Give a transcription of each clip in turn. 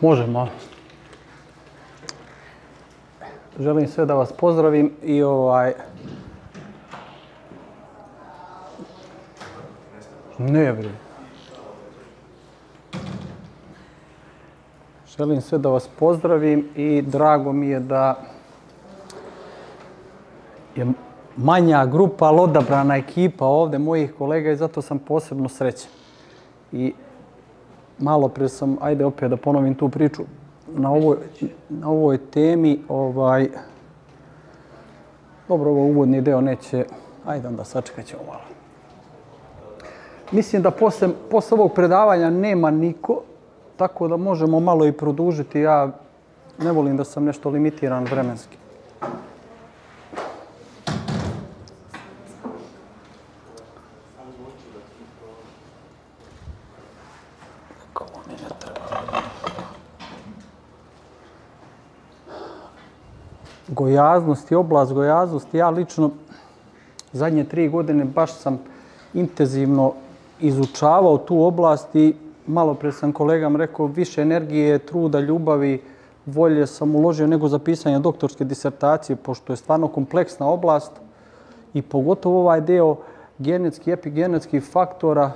Možemo. Želim sve da vas pozdravim i ovaj... Ne, bre. Želim sve da vas pozdravim i drago mi je da je manja grupa, ali odabrana ekipa ovde mojih kolega i zato sam posebno srećan. I malo pre sam, ajde opet da ponovim tu priču, na ovoj, na ovoj temi, ovaj, dobro, ovo uvodni deo neće, ajde onda sačekat ćemo malo. Mislim da posle, posle ovog predavanja nema niko, tako da možemo malo i produžiti. Ja ne volim da sam nešto limitiran vremenski. Gojaznost i oblast gojaznosti, ja lično zadnje tri godine baš sam intenzivno izučavao tu oblast i malo pre sam kolegam rekao više energije, truda, ljubavi, volje sam uložio nego za pisanje doktorske disertacije, pošto je stvarno kompleksna oblast i pogotovo ovaj deo genetski, epigenetskih faktora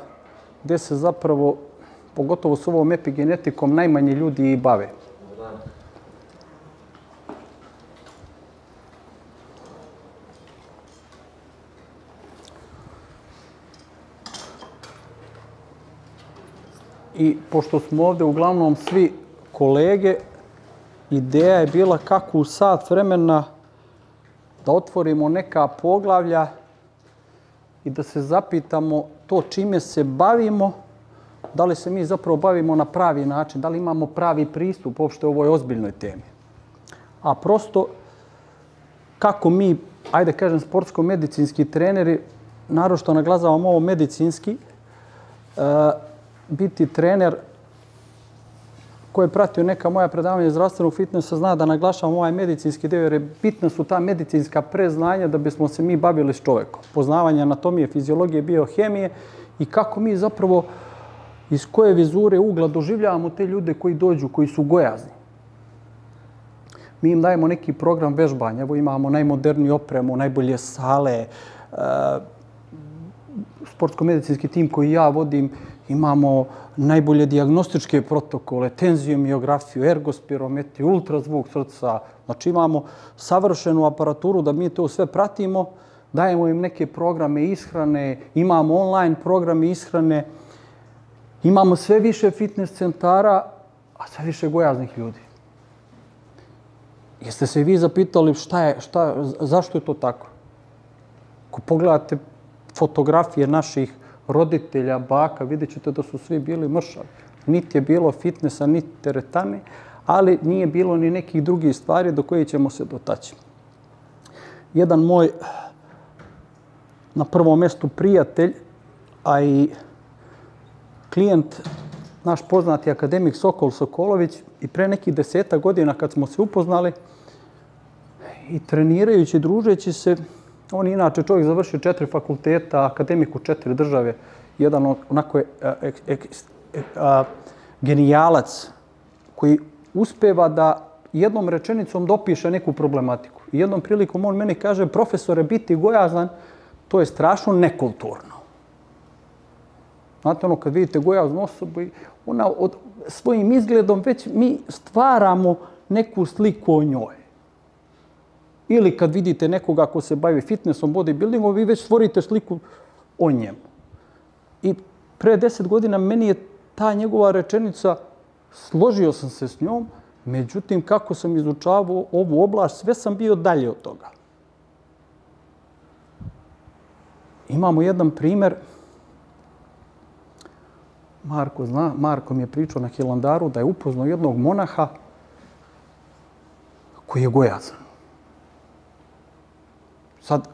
gde se zapravo, pogotovo s ovom epigenetikom, najmanje ljudi i bave. I pošto smo ovde uglavnom svi kolege, ideja je bila kako u sat vremena da otvorimo neka poglavlja i da se zapitamo to čime se bavimo, da li se mi zapravo bavimo na pravi način, da li imamo pravi pristup uopšte ovoj ozbiljnoj temi. A prosto kako mi, ajde kažem, sportsko-medicinski treneri, narošto naglazavamo ovo medicinski, biti trener koji je pratio neka moja predavanja zdravstvenog fitnessa zna da naglašavam ovaj medicinski deo jer je bitna su ta medicinska preznanja da bismo se mi bavili s čovekom. Poznavanje anatomije, fiziologije, biohemije i kako mi zapravo iz koje vizure ugla doživljavamo te ljude koji dođu, koji su gojazni. Mi im dajemo neki program vežbanja, evo imamo najmoderniju opremu, najbolje sale, sportsko-medicinski tim koji ja vodim, imamo najbolje diagnostičke protokole, tenzijomiografiju, ergospirometriju, ultrazvuk srca. Znači imamo savršenu aparaturu da mi to sve pratimo, dajemo im neke programe ishrane, imamo online programe ishrane, imamo sve više fitness centara, a sve više gojaznih ljudi. Jeste se vi zapitali šta je, šta, zašto je to tako? Ako pogledate fotografije naših roditelja, baka, vidjet ćete da su svi bili mršavi. Niti je bilo fitnessa, niti teretane, ali nije bilo ni nekih drugih stvari do koje ćemo se dotaći. Jedan moj na prvom mjestu prijatelj, a i klijent, naš poznati akademik Sokol Sokolović, i pre nekih deseta godina kad smo se upoznali i trenirajući, družeći se, On je inače čovjek završio četiri fakulteta, akademik u četiri države. Jedan onako je genijalac koji uspeva da jednom rečenicom dopiše neku problematiku. I jednom prilikom on meni kaže, profesore, biti gojazan, to je strašno nekulturno. Znate, ono, kad vidite gojaznu osobu, ona od svojim izgledom već mi stvaramo neku sliku o njoj. Ili kad vidite nekoga ko se bavi fitnessom, bodybuildingom, vi već stvorite sliku o njemu. I pre deset godina meni je ta njegova rečenica, složio sam se s njom, međutim, kako sam izučavao ovu oblast, sve sam bio dalje od toga. Imamo jedan primer. Marko zna, Marko mi je pričao na Hilandaru da je upoznao jednog monaha koji je gojazan. Sad,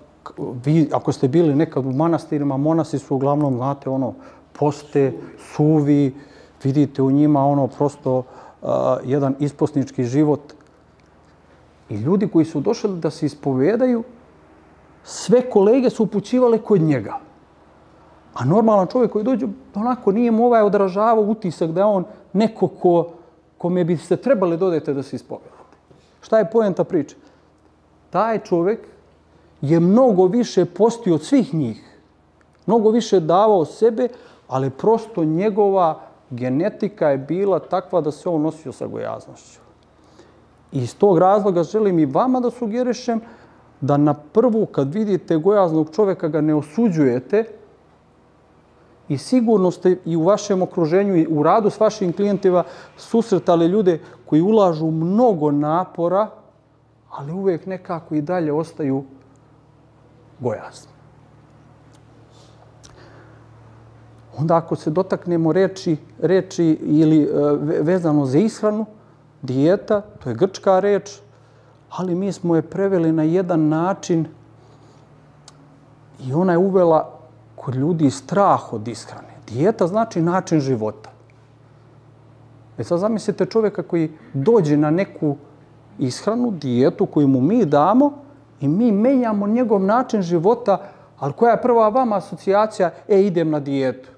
vi, ako ste bili nekad u manastirima, monasi su uglavnom, znate, ono, poste, suvi, vidite u njima ono prosto uh, jedan isposnički život. I ljudi koji su došli da se ispovedaju, sve kolege su upućivale kod njega. A normalan čovjek koji dođe, onako nije mu ovaj odražavao utisak da je on neko ko kome bi ste trebali dodete da se ispovedate. Šta je poenta priče? Taj čovjek je mnogo više postio od svih njih. Mnogo više davao sebe, ali prosto njegova genetika je bila takva da se on nosio sa gojaznošću. I iz tog razloga želim i vama da sugerišem da na prvu kad vidite gojaznog čovjeka ga ne osuđujete i sigurno ste i u vašem okruženju i u radu s vašim klijentima susretali ljude koji ulažu mnogo napora, ali uvijek nekako i dalje ostaju gojazni. Onda ako se dotaknemo reči, reči ili e, vezano za ishranu, dijeta, to je grčka reč, ali mi smo je preveli na jedan način i ona je uvela kod ljudi strah od ishrane. Dijeta znači način života. E sad zamislite čovjeka koji dođe na neku ishranu, dijetu koju mu mi damo i mi menjamo njegov način života, ali koja je prva vama asocijacija? E, idem na dijetu.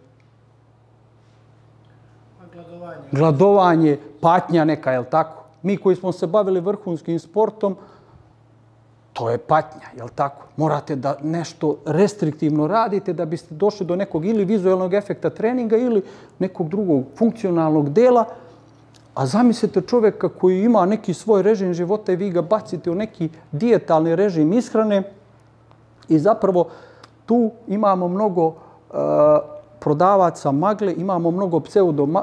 Gladovanje. Gladovanje, patnja neka, je li tako? Mi koji smo se bavili vrhunskim sportom, to je patnja, je li tako? Morate da nešto restriktivno radite da biste došli do nekog ili vizualnog efekta treninga ili nekog drugog funkcionalnog dela. A zamislite čovjeka koji ima neki svoj režim života i vi ga bacite u neki dijetalni režim ishrane i zapravo tu imamo mnogo uh, prodavaca magle, imamo mnogo pseudo, uh,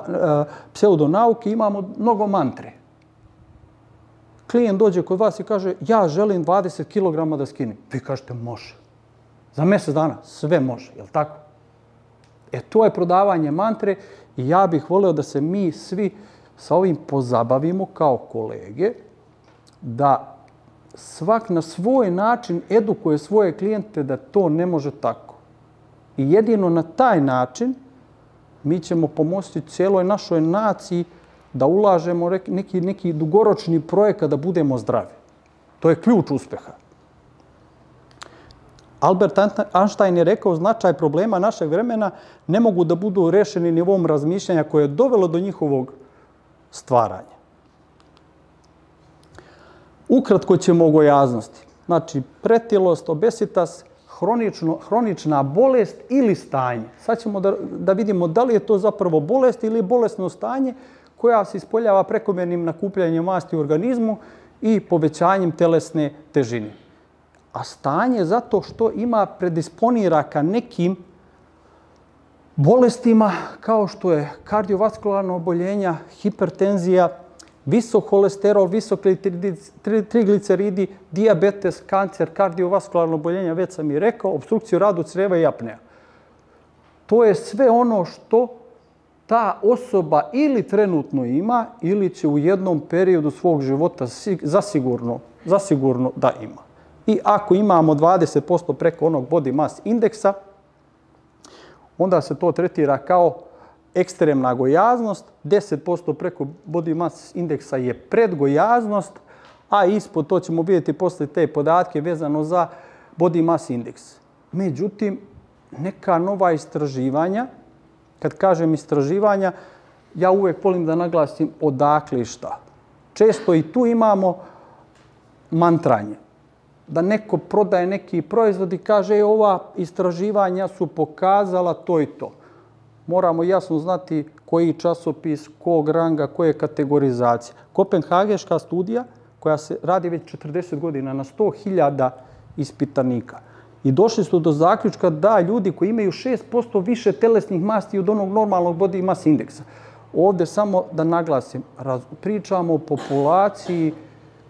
pseudonauke, imamo mnogo mantre klijent dođe kod vas i kaže ja želim 20 kg da skinem. Vi kažete može. Za mjesec dana sve može, je li tako? E to je prodavanje mantre i ja bih volio da se mi svi sa ovim pozabavimo kao kolege, da svak na svoj način edukuje svoje klijente da to ne može tako. I jedino na taj način mi ćemo pomoći cijeloj našoj naciji da ulažemo neki, neki dugoročni projekat da budemo zdravi. To je ključ uspeha. Albert Einstein je rekao značaj problema našeg vremena ne mogu da budu rešeni nivom razmišljanja koje je dovelo do njihovog stvaranja. Ukratko ćemo o gojaznosti. Znači, pretilost, obesitas, hronično, hronična bolest ili stanje. Sad ćemo da, da vidimo da li je to zapravo bolest ili bolesno stanje koja se ispoljava prekomjernim nakupljanjem masti u organizmu i povećanjem telesne težine. A stanje zato što ima predisponira ka nekim bolestima kao što je kardiovaskularno oboljenja, hipertenzija, visok holesterol, visok trigliceridi, diabetes, kancer, kardiovaskularno oboljenja, već sam i rekao, obstrukciju radu creva i apnea. To je sve ono što ta osoba ili trenutno ima ili će u jednom periodu svog života zasigurno, zasigurno da ima. I ako imamo 20% preko onog body mass indeksa, onda se to tretira kao ekstremna gojaznost, 10% preko body mass indeksa je predgojaznost, a ispod to ćemo vidjeti posle te podatke vezano za body mass indeks. Međutim, neka nova istraživanja kad kažem istraživanja, ja uvek volim da naglasim odakle i šta. Često i tu imamo mantranje. Da neko prodaje neki proizvod i kaže e, ova istraživanja su pokazala to i to. Moramo jasno znati koji časopis, kog ranga, koje kategorizacije. Kopenhageška studija koja se radi već 40 godina na 100.000 ispitanika i došli su do zaključka da ljudi koji imaju 6% više telesnih masti od onog normalnog body mass indeksa. Ovde samo da naglasim, pričamo o populaciji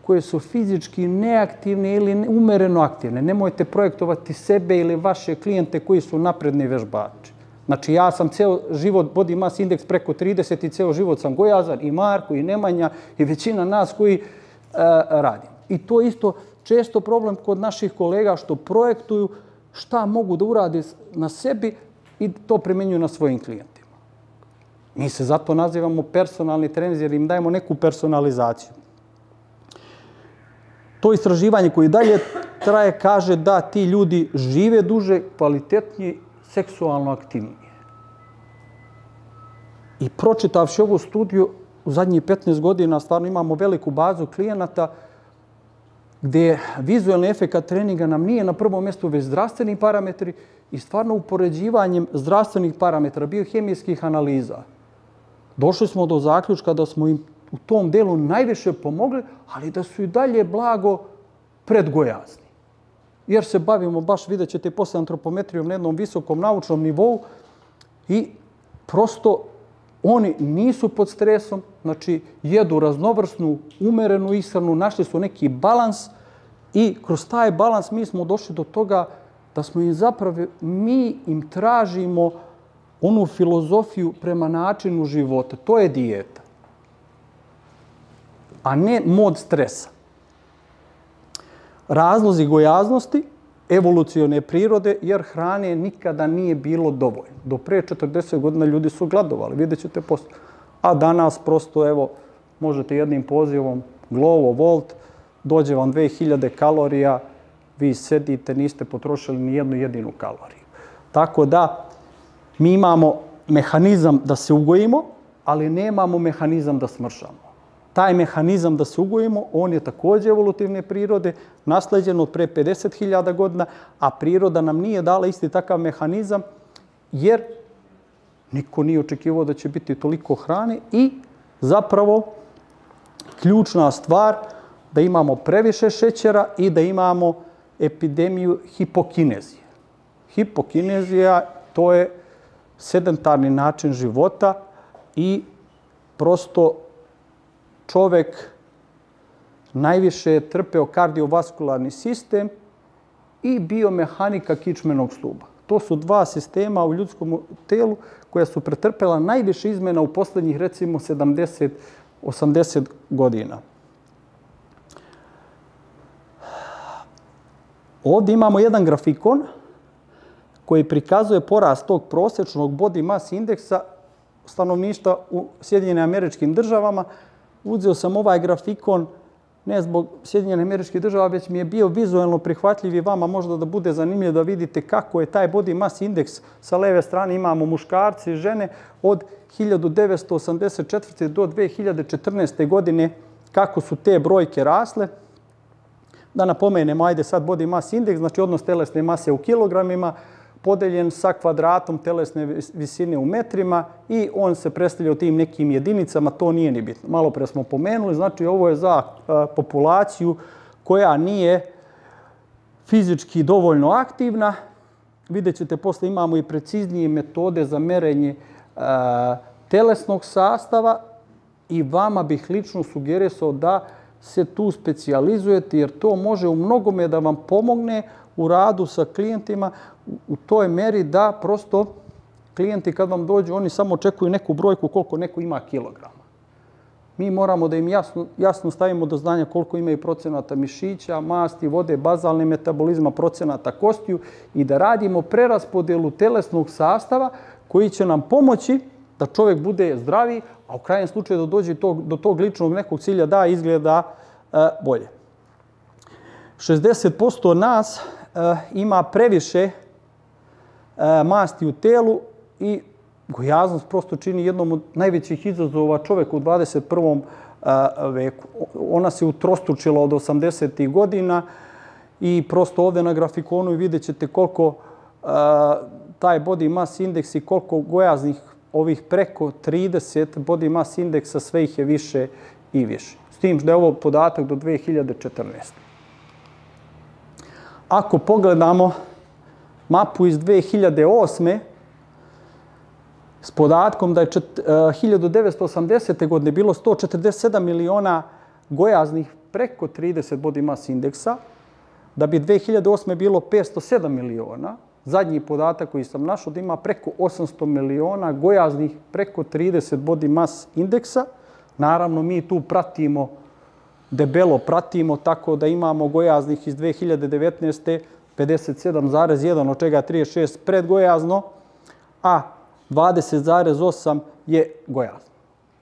koje su fizički neaktivne ili umereno aktivne. Nemojte projektovati sebe ili vaše klijente koji su napredni vežbači. Znači, ja sam ceo život body mass indeks preko 30 i ceo život sam Gojazar i Marko i Nemanja i većina nas koji uh, radim. I to isto često problem kod naših kolega što projektuju šta mogu da urade na sebi i to primenjuju na svojim klijentima. Mi se zato nazivamo personalni trener jer im dajemo neku personalizaciju. To istraživanje koje dalje traje kaže da ti ljudi žive duže, kvalitetnije, seksualno aktivnije. I pročitavši ovu studiju, u zadnjih 15 godina stvarno imamo veliku bazu klijenata gdje vizualni efekt treninga nam nije na prvom mjestu već zdravstveni parametri i stvarno upoređivanjem zdravstvenih parametra, biohemijskih analiza, došli smo do zaključka da smo im u tom delu najviše pomogli, ali da su i dalje blago predgojazni. Jer se bavimo, baš vidjet ćete posle antropometrijom na jednom visokom naučnom nivou i prosto oni nisu pod stresom, znači jedu raznovrsnu, umerenu ishranu, našli su neki balans i kroz taj balans mi smo došli do toga da smo im zapravo, mi im tražimo onu filozofiju prema načinu života. To je dijeta. A ne mod stresa. Razlozi gojaznosti, evolucione prirode, jer hrane nikada nije bilo dovoljno. Do pre 40 godina ljudi su gladovali, vidjet ćete posto. A danas prosto, evo, možete jednim pozivom Glovo, Volt, dođe vam 2000 kalorija, vi sedite, niste potrošili ni jednu jedinu kaloriju. Tako da, mi imamo mehanizam da se ugojimo, ali nemamo mehanizam da smršamo. Taj mehanizam da se ugojimo, on je također evolutivne prirode, nasleđen od pre 50.000 godina, a priroda nam nije dala isti takav mehanizam, jer niko nije očekivao da će biti toliko hrane i zapravo ključna stvar da imamo previše šećera i da imamo epidemiju hipokinezije. Hipokinezija to je sedentarni način života i prosto čovek najviše je trpeo kardiovaskularni sistem i biomehanika kičmenog stuba. To su dva sistema u ljudskom telu koja su pretrpela najviše izmena u poslednjih recimo 70-80 godina. Ovdje imamo jedan grafikon koji prikazuje porast tog prosječnog body mass indeksa stanovništva u Sjedinjene američkim državama. Uzeo sam ovaj grafikon ne zbog Sjedinjene američkih država, već mi je bio vizualno prihvatljiv i vama možda da bude zanimljivo da vidite kako je taj body mass indeks. Sa leve strane imamo muškarci i žene od 1984. do 2014. godine kako su te brojke rasle da napomenemo, ajde sad body mass index, znači odnos telesne mase u kilogramima, podeljen sa kvadratom telesne visine u metrima i on se predstavlja u tim nekim jedinicama, to nije ni bitno. Malo pre smo pomenuli, znači ovo je za populaciju koja nije fizički dovoljno aktivna. Vidjet ćete, posle imamo i preciznije metode za merenje telesnog sastava i vama bih lično sugerisao da se tu specializujete jer to može u mnogome da vam pomogne u radu sa klijentima u toj meri da prosto klijenti kad vam dođu, oni samo očekuju neku brojku koliko neko ima kilograma. Mi moramo da im jasno, jasno stavimo do znanja koliko imaju procenata mišića, masti, vode, bazalne metabolizma, procenata kostiju i da radimo preraspodelu telesnog sastava koji će nam pomoći da čovjek bude zdravi, a u krajnjem slučaju da dođe tog, do tog ličnog nekog cilja da izgleda e, bolje. 60% nas e, ima previše masti u telu i gojaznost prosto čini jednom od najvećih izazova čoveka u 21. E, veku. Ona se utrostručila od 80. godina i prosto ovde na grafikonu vidjet ćete koliko e, taj body mass index i koliko gojaznih ovih preko 30 body mass indeksa, sve ih je više i više. S tim da je ovo podatak do 2014. Ako pogledamo mapu iz 2008. s podatkom da je 1980. Eh, godine bilo 147 miliona gojaznih preko 30 body mass indeksa, da bi 2008. bilo 507 miliona, zadnji podatak koji sam našao da ima preko 800 miliona gojaznih preko 30 body mass indeksa. Naravno, mi tu pratimo, debelo pratimo, tako da imamo gojaznih iz 2019. 57,1, od čega 36 predgojazno, a 20,8 je gojazno.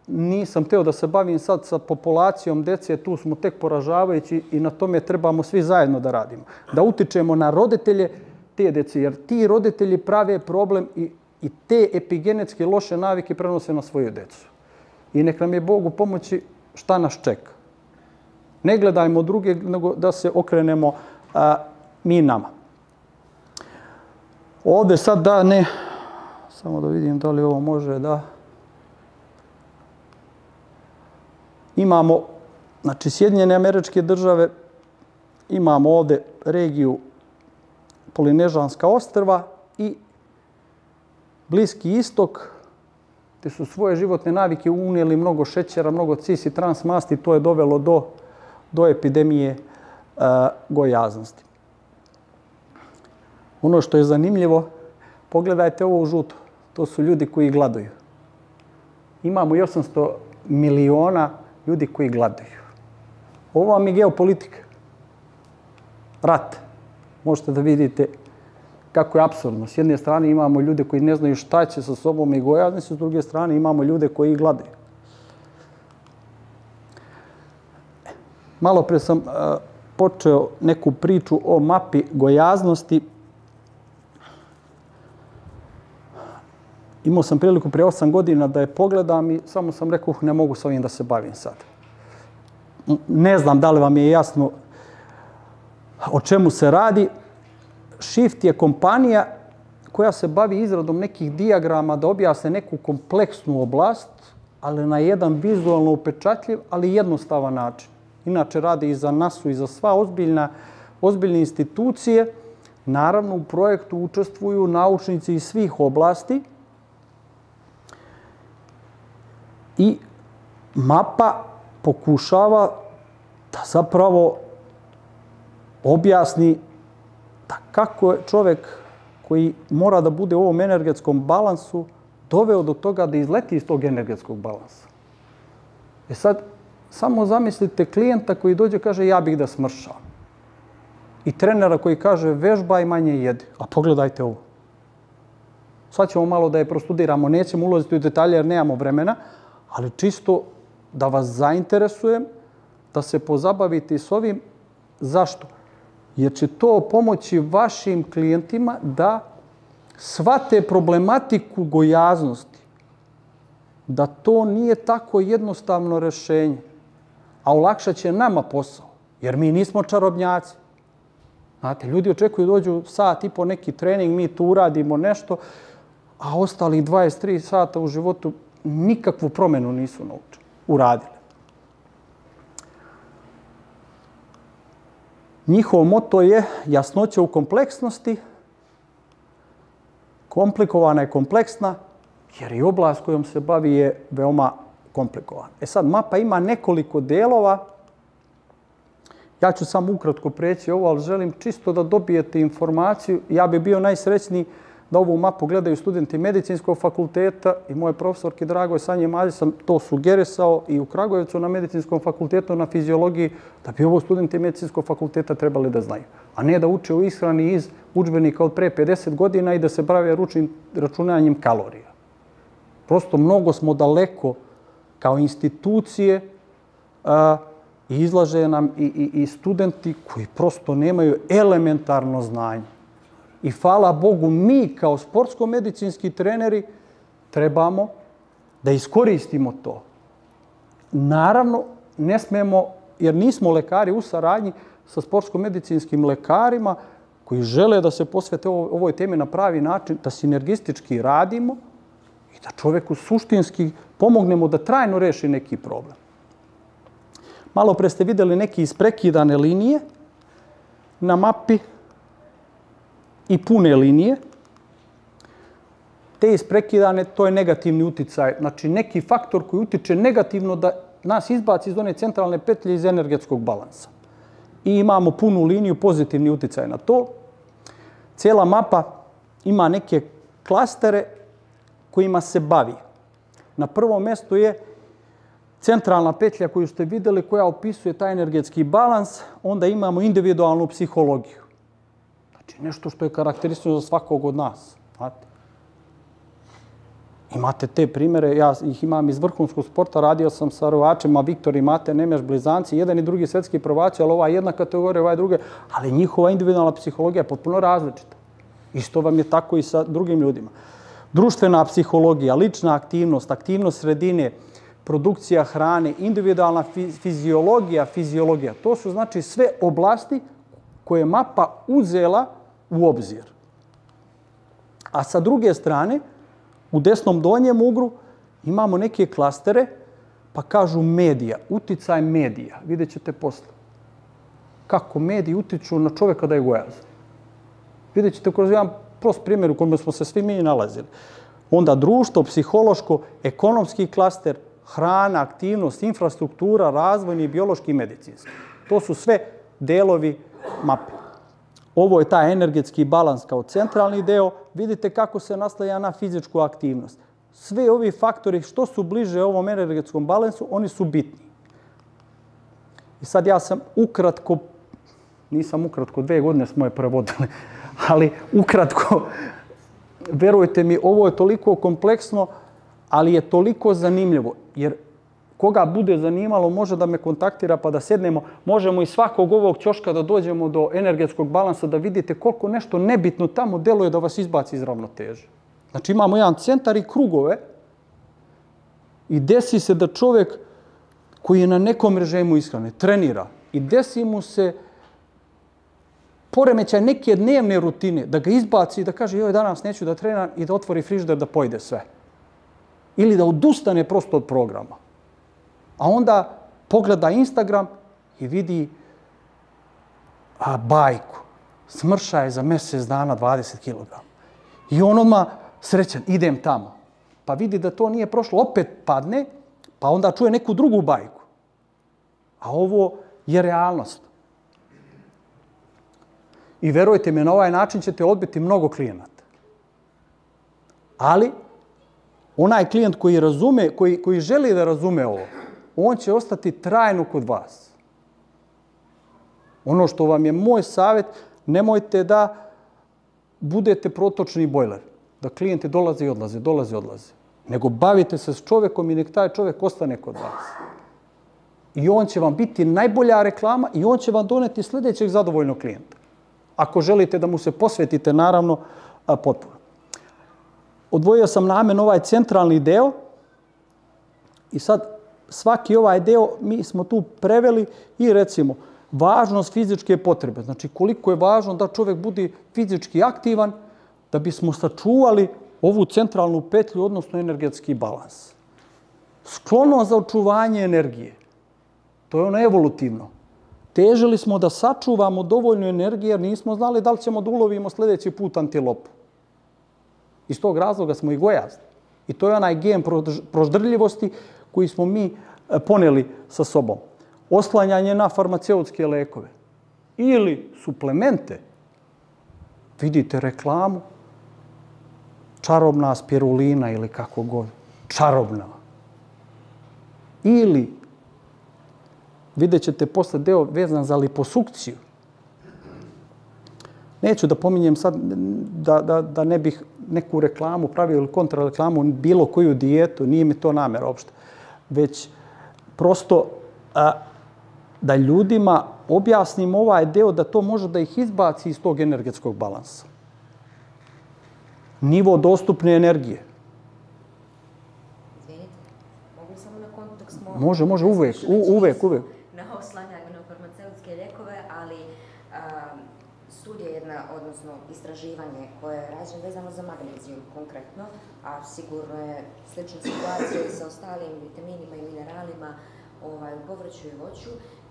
Nisam teo da se bavim sad sa populacijom dece, tu smo tek poražavajući i na tome trebamo svi zajedno da radimo. Da utičemo na roditelje, te dece, jer ti roditelji prave problem i, i te epigenetske loše navike prenose na svoju decu. i nek nam je Bog u pomoći šta nas čeka. Ne gledajmo druge, nego da se okrenemo mi nama. Ovde sad da ne, samo da vidim da li ovo može da... Imamo, znači, Sjedinjene američke države, imamo ovde regiju Polinežanska ostrva i Bliski istok, gde su svoje životne navike unijeli mnogo šećera, mnogo cis i transmasti, to je dovelo do, do epidemije uh, gojaznosti. Ono što je zanimljivo, pogledajte ovo u žuto. To su ljudi koji gladuju. Imamo i 800 miliona ljudi koji gladuju. Ovo vam je geopolitika. Rat. Možete da vidite kako je absurdno. S jedne strane imamo ljude koji ne znaju šta će sa sobom i gojazni se, s druge strane imamo ljude koji gladaju. Malo pre sam počeo neku priču o mapi gojaznosti. Imao sam priliku pre 8 godina da je pogledam i samo sam rekao, uh, ne mogu sa ovim da se bavim sad. Ne znam da li vam je jasno o čemu se radi. Shift je kompanija koja se bavi izradom nekih dijagrama da objasne neku kompleksnu oblast, ali na jedan vizualno upečatljiv, ali jednostavan način. Inače radi i za nas i za sva ozbiljna, ozbiljne institucije. Naravno, u projektu učestvuju naučnici iz svih oblasti i mapa pokušava da zapravo objasni da kako je čovek koji mora da bude u ovom energetskom balansu doveo do toga da izleti iz tog energetskog balansa. E sad, samo zamislite klijenta koji dođe kaže ja bih da smršam. I trenera koji kaže vežba i manje jedi. A pogledajte ovo. Sad ćemo malo da je prostudiramo, nećemo ulaziti u detalje jer nemamo vremena, ali čisto da vas zainteresujem, da se pozabavite s ovim. Zašto? jer će to pomoći vašim klijentima da svate problematiku gojaznosti, da to nije tako jednostavno rešenje, a olakšat će nama posao, jer mi nismo čarobnjaci. Znate, ljudi očekuju dođu sat i po neki trening, mi tu uradimo nešto, a ostalih 23 sata u životu nikakvu promenu nisu naučili, uradili. Njihov moto je jasnoća u kompleksnosti. Komplikovana je kompleksna, jer i oblast kojom se bavi je veoma komplikovana. E sad, mapa ima nekoliko delova. Ja ću samo ukratko preći ovo, ali želim čisto da dobijete informaciju. Ja bih bio najsrećniji da ovu mapu gledaju studenti medicinskog fakulteta i moje profesorke Dragoj Sanje Malje sam to sugerisao i u Kragujevcu na medicinskom fakultetu na fiziologiji da bi ovo studenti medicinskog fakulteta trebali da znaju. A ne da uče u ishrani iz učbenika od pre 50 godina i da se bave ručnim računanjem kalorija. Prosto mnogo smo daleko kao institucije i izlaže nam i, i studenti koji prosto nemaju elementarno znanje. I hvala Bogu, mi kao sportsko-medicinski treneri trebamo da iskoristimo to. Naravno, ne smemo, jer nismo lekari u saradnji sa sportsko-medicinskim lekarima koji žele da se posvete ovoj temi na pravi način, da sinergistički radimo i da čoveku suštinski pomognemo da trajno reši neki problem. Malo pre ste videli neke isprekidane linije na mapi i pune linije, te isprekidane, to je negativni uticaj. Znači, neki faktor koji utiče negativno da nas izbaci iz one centralne petlje iz energetskog balansa. I imamo punu liniju, pozitivni uticaj na to. Cijela mapa ima neke klastere kojima se bavi. Na prvom mjestu je centralna petlja koju ste videli koja opisuje taj energetski balans. Onda imamo individualnu psihologiju. Znači, nešto što je karakteristično za svakog od nas. Znate? Imate te primere, ja ih imam iz vrhunskog sporta, radio sam sa rovačima Viktor i Mate, Nemeš, Blizanci, jedan i drugi svetski prvaci, ali ova jedna kategorija, ova druga, ali njihova individualna psihologija je potpuno različita. Isto vam je tako i sa drugim ljudima. Društvena psihologija, lična aktivnost, aktivnost sredine, produkcija hrane, individualna fiziologija, fiziologija. To su znači sve oblasti koje je mapa uzela u obzir. A sa druge strane, u desnom donjem ugru imamo neke klastere, pa kažu medija, uticaj medija. Vidjet ćete posle. Kako mediji utiču na čoveka da je gojazan. Vidjet ćete kroz jedan prost primjer u kojem smo se svi mi nalazili. Onda društvo, psihološko, ekonomski klaster, hrana, aktivnost, infrastruktura, razvojni, biološki i medicinski. To su sve delovi mape. Ovo je taj energetski balans kao centralni deo. Vidite kako se naslaja na fizičku aktivnost. Sve ovi faktori što su bliže ovom energetskom balansu, oni su bitni. I sad ja sam ukratko, nisam ukratko, dve godine smo je prevodili, ali ukratko, verujte mi, ovo je toliko kompleksno, ali je toliko zanimljivo, jer koga bude zanimalo može da me kontaktira pa da sednemo. Možemo i svakog ovog ćoška da dođemo do energetskog balansa da vidite koliko nešto nebitno tamo deluje da vas izbaci iz ravnoteže. Znači imamo jedan centar i krugove i desi se da čovjek koji je na nekom režimu ishrane trenira i desi mu se poremećaj neke dnevne rutine, da ga izbaci i da kaže joj danas neću da trenam i da otvori frižder da pojede sve. Ili da odustane prosto od programa. A onda pogleda Instagram i vidi a, bajku. Smrša je za mjesec dana 20 kg. I on odmah srećan, idem tamo. Pa vidi da to nije prošlo, opet padne, pa onda čuje neku drugu bajku. A ovo je realnost. I verujte mi, na ovaj način ćete odbiti mnogo klijenata. Ali, onaj klijent koji razume, koji, koji želi da razume ovo, on će ostati trajno kod vas. Ono što vam je moj savjet, nemojte da budete protočni bojler. Da klijenti dolaze i odlaze, dolaze i odlaze. Nego bavite se s čovekom i nek taj čovek ostane kod vas. I on će vam biti najbolja reklama i on će vam doneti sljedećeg zadovoljnog klijenta. Ako želite da mu se posvetite, naravno, potpuno. Odvojio sam namen ovaj centralni deo i sad svaki ovaj deo mi smo tu preveli i recimo važnost fizičke potrebe. Znači koliko je važno da čovjek bude fizički aktivan da bismo sačuvali ovu centralnu petlju, odnosno energetski balans. Sklono za očuvanje energije. To je ono evolutivno. Težili smo da sačuvamo dovoljnu energiju jer nismo znali da li ćemo da ulovimo sljedeći put antilopu. Iz tog razloga smo i gojazni. I to je onaj gen proždrljivosti koji smo mi e, poneli sa sobom. Oslanjanje na farmaceutske lekove ili suplemente. Vidite reklamu, čarobna spirulina ili kako god. Čarobna. Ili, vidjet ćete posle deo vezan za liposukciju. Neću da pominjem sad da, da, da ne bih neku reklamu pravio ili kontrareklamu, bilo koju dijetu, nije mi to namjer uopšte već prosto a, da ljudima objasnim ovaj deo da to može da ih izbaci iz tog energetskog balansa. Nivo dostupne energije. Izvinite, mogu samo na kontekst Može, može, uvek, u, uvek, uvek. Na oslanjanje na farmaceutske ljekove, ali a, studija jedna, odnosno istraživanje je rađeno vezano za magnezijum konkretno, a sigurno je slična situacija i sa ostalim vitaminima i mineralima ovaj, u povrću i voću,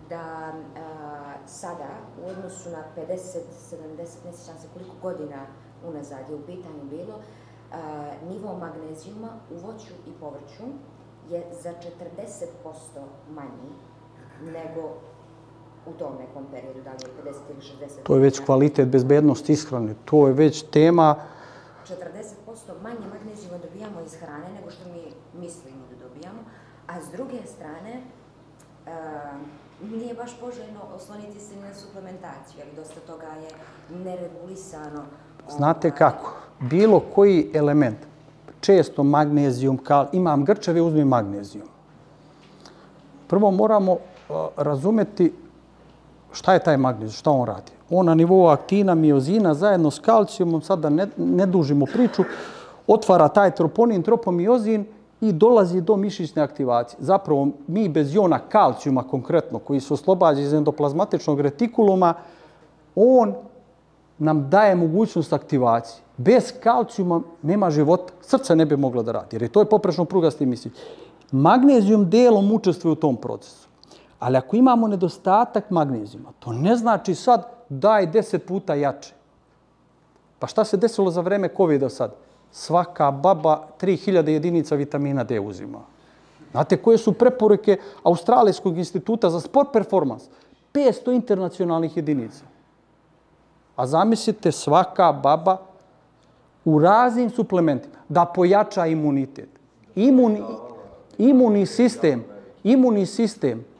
da a, sada u odnosu na 50, 70, ne sjećam se koliko godina unazad je u pitanju bilo, a, nivo magnezijuma u voću i povrću je za 40% manji nego u tom nekom periodu, da li je 50 ili 60 To je već kvalitet, bezbednost ishrane. To je već tema... 40% manje magnezijuma dobijamo iz hrane nego što mi mislimo da dobijamo, a s druge strane, uh, nije baš poželjno osloniti se na suplementaciju, jer dosta toga je neregulisano. Znate kako, bilo koji element, često magnezijum, kal, imam grčeve, uzmi magnezijum. Prvo moramo uh, razumeti šta je taj magnezijum, šta on radi. On na nivou aktina, miozina, zajedno s kalcijumom, sad da ne, ne dužimo priču, otvara taj troponin, tropomiozin i dolazi do mišićne aktivacije. Zapravo, mi bez jona kalcijuma konkretno, koji se oslobađa iz endoplazmatičnog retikuluma, on nam daje mogućnost aktivacije. Bez kalcijuma nema života. Srce ne bi moglo da radi, jer je to je poprečno prugasti mišić. Magnezijum delom učestvuje u tom procesu. Ali ako imamo nedostatak magnezijuma, to ne znači sad daj deset puta jače. Pa šta se desilo za vreme COVID-a sad? Svaka baba 3000 jedinica vitamina D uzima. Znate koje su preporuke Australijskog instituta za sport performans? 500 internacionalnih jedinica. A zamislite svaka baba u raznim suplementima da pojača imunitet. Imuni, imuni sistem, imuni sistem.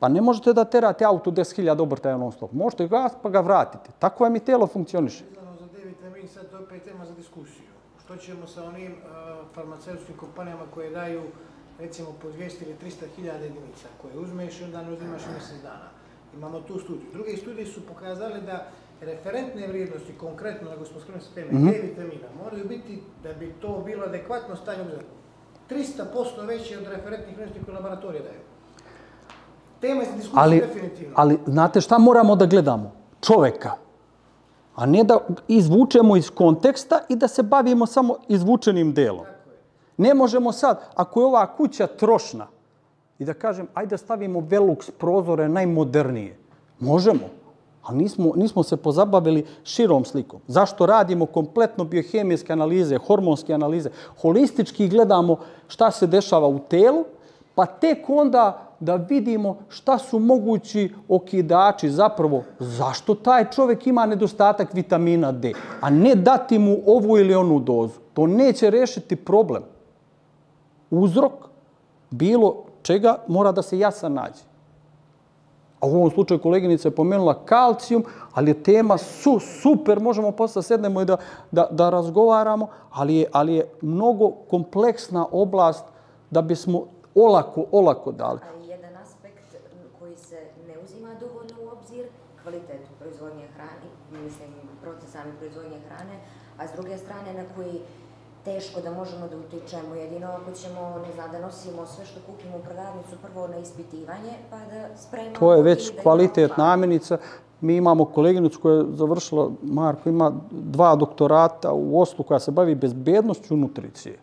Pa ne možete da terate auto 10.000 obrtaja non stop. Možete gas pa ga vratite. Tako vam i telo funkcioniše. Vezano za D vitamin, sad to opet tema za diskusiju. Što ćemo sa onim uh, farmaceutskim kompanijama koje daju recimo po 200 ili 300 hiljada jedinica koje uzmeš i onda ne uzimaš mjesec dana. Imamo tu studiju. Druge studije su pokazali da referentne vrijednosti, konkretno, nego smo skrenuli s teme, mm -hmm. D vitamina, moraju biti, da bi to bilo adekvatno stanje obzira, 300% veće od referentnih vrijednosti koje laboratorije daju. Tema je za diskusiju Ali, definitivno. ali znate šta moramo da gledamo? Čoveka. A ne da izvučemo iz konteksta i da se bavimo samo izvučenim delom. Ne možemo sad, ako je ova kuća trošna, i da kažem, ajde da stavimo Velux prozore najmodernije. Možemo, ali nismo, nismo se pozabavili širom slikom. Zašto radimo kompletno biohemijske analize, hormonske analize, holistički gledamo šta se dešava u telu, pa tek onda da vidimo šta su mogući okidači, zapravo zašto taj čovjek ima nedostatak vitamina D, a ne dati mu ovu ili onu dozu. To neće rešiti problem. Uzrok bilo čega mora da se jasan nađe. A u ovom slučaju koleginica je pomenula kalcijum, ali je tema su, super, možemo posle sednemo i da, da, da razgovaramo, ali je, ali je mnogo kompleksna oblast da bismo olako, olako dali. A jedan aspekt koji se ne uzima dovoljno u obzir, kvalitet proizvodnje hrane, mislim, proces same proizvodnje hrane, a s druge strane na koji teško da možemo da utičemo. Jedino ako ćemo, ne znam, da nosimo sve što kupimo u prodavnicu prvo na ispitivanje, pa da spremamo... To je već i da kvalitet imamo plan. namirnica. Mi imamo koleginicu koja je završila, Marko, ima dva doktorata u Oslu koja se bavi bezbednošću nutricije.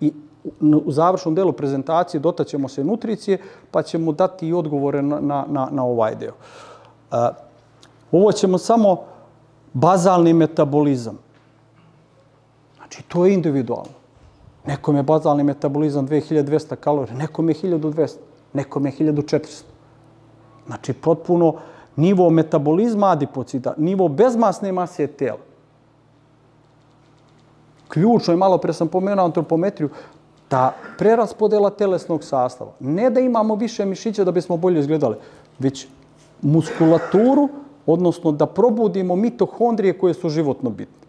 I u- završnom delu prezentacije dotaćemo se nutricije, pa ćemo dati i odgovore na, na, na, ovaj deo. A, ovo ćemo samo bazalni metabolizam. Znači, to je individualno. Nekom je bazalni metabolizam 2200 kalorija, nekom je 1200, nekom je 1400. Znači, potpuno nivo metabolizma adipocida, nivo bezmasne mase tela. Ključno je, malo pre sam pomenuo antropometriju, ta preraspodela telesnog sastava. Ne da imamo više mišića da bismo bolje izgledali, već muskulaturu, odnosno da probudimo mitohondrije koje su životno bitne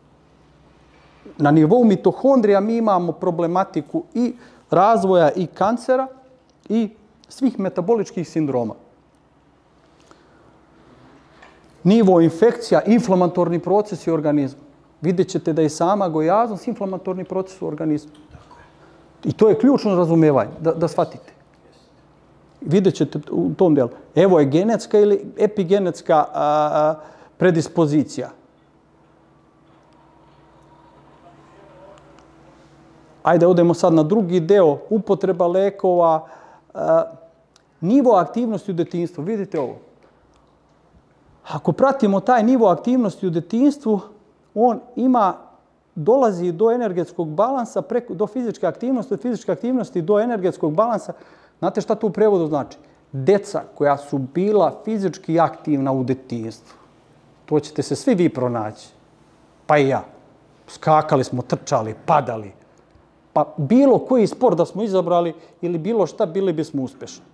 na nivou mitohondrija mi imamo problematiku i razvoja i kancera i svih metaboličkih sindroma. Nivo infekcija, inflamatorni procesi u organizmu. Vidjet ćete da je sama gojaznost inflamatorni proces u organizmu. I to je ključno razumevanje, da, da shvatite. Vidjet ćete u tom delu. Evo je genetska ili epigenetska a, a, predispozicija. Ajde, odemo sad na drugi deo, upotreba lekova, e, nivo aktivnosti u detinstvu. Vidite ovo. Ako pratimo taj nivo aktivnosti u detinstvu, on ima, dolazi do energetskog balansa, preko, do fizičke aktivnosti, od fizičke aktivnosti do energetskog balansa. Znate šta to u prevodu znači? Deca koja su bila fizički aktivna u detinstvu, to ćete se svi vi pronaći, pa i ja. Skakali smo, trčali, padali, pa bilo koji sport da smo izabrali ili bilo šta, bili bismo uspešni.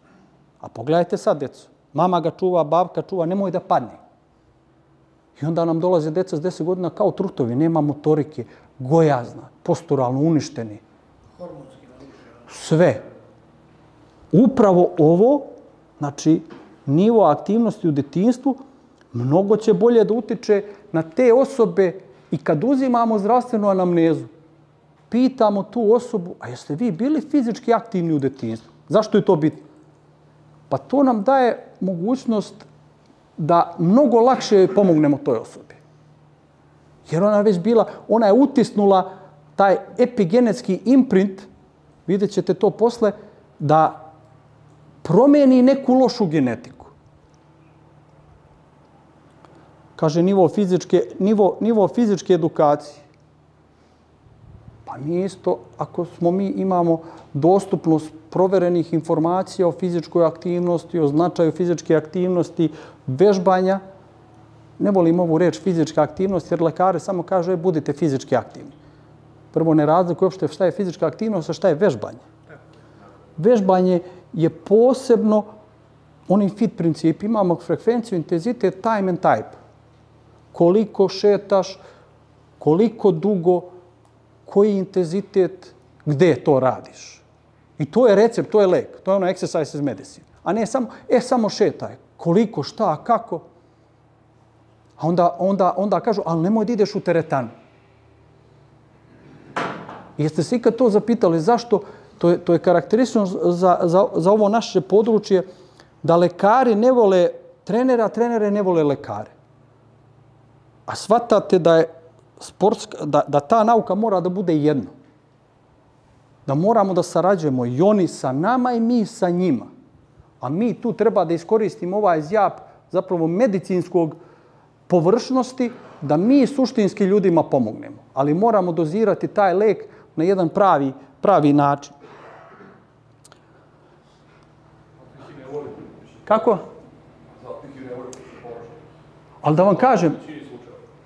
A pogledajte sad, decu. Mama ga čuva, babka čuva, nemoj da padne. I onda nam dolaze deca s 10 godina kao trutovi, nema motorike, gojazna, posturalno uništeni. Sve. Upravo ovo, znači, nivo aktivnosti u detinstvu, mnogo će bolje da utiče na te osobe i kad uzimamo zdravstvenu anamnezu pitamo tu osobu, a jeste vi bili fizički aktivni u detinstvu? Zašto je to bitno? Pa to nam daje mogućnost da mnogo lakše pomognemo toj osobi. Jer ona već bila, ona je utisnula taj epigenetski imprint, vidjet ćete to posle, da promeni neku lošu genetiku. Kaže nivo fizičke, nivo, nivo fizičke edukacije. Pa mi isto, ako smo mi imamo dostupnost proverenih informacija o fizičkoj aktivnosti, o značaju fizičke aktivnosti, vežbanja, ne volim ovu reč fizička aktivnost, jer lekare samo kažu, e, budite fizički aktivni. Prvo, ne razlikuju uopšte šta je fizička aktivnost, a šta je vežbanje. Vežbanje je posebno onim fit princip. Imamo frekvenciju, intenzitet, time and type. Koliko šetaš, koliko dugo, koji intenzitet, gde to radiš. I to je recept, to je lek, to je ono exercise is medicine. A ne samo, e, samo šetaj. Koliko, šta, kako. A onda, onda, onda kažu, ali nemoj da ideš u teretanu. Jeste se ikad to zapitali zašto, to je, to je karakteristično za, za, za ovo naše područje, da lekari ne vole trenera, trenere ne vole lekare. A shvatate da je sportska, da, da ta nauka mora da bude jedno. Da moramo da sarađujemo i oni sa nama i mi sa njima. A mi tu treba da iskoristimo ovaj zjap zapravo medicinskog površnosti da mi suštinski ljudima pomognemo. Ali moramo dozirati taj lek na jedan pravi, pravi način. Kako? Ali da vam kažem,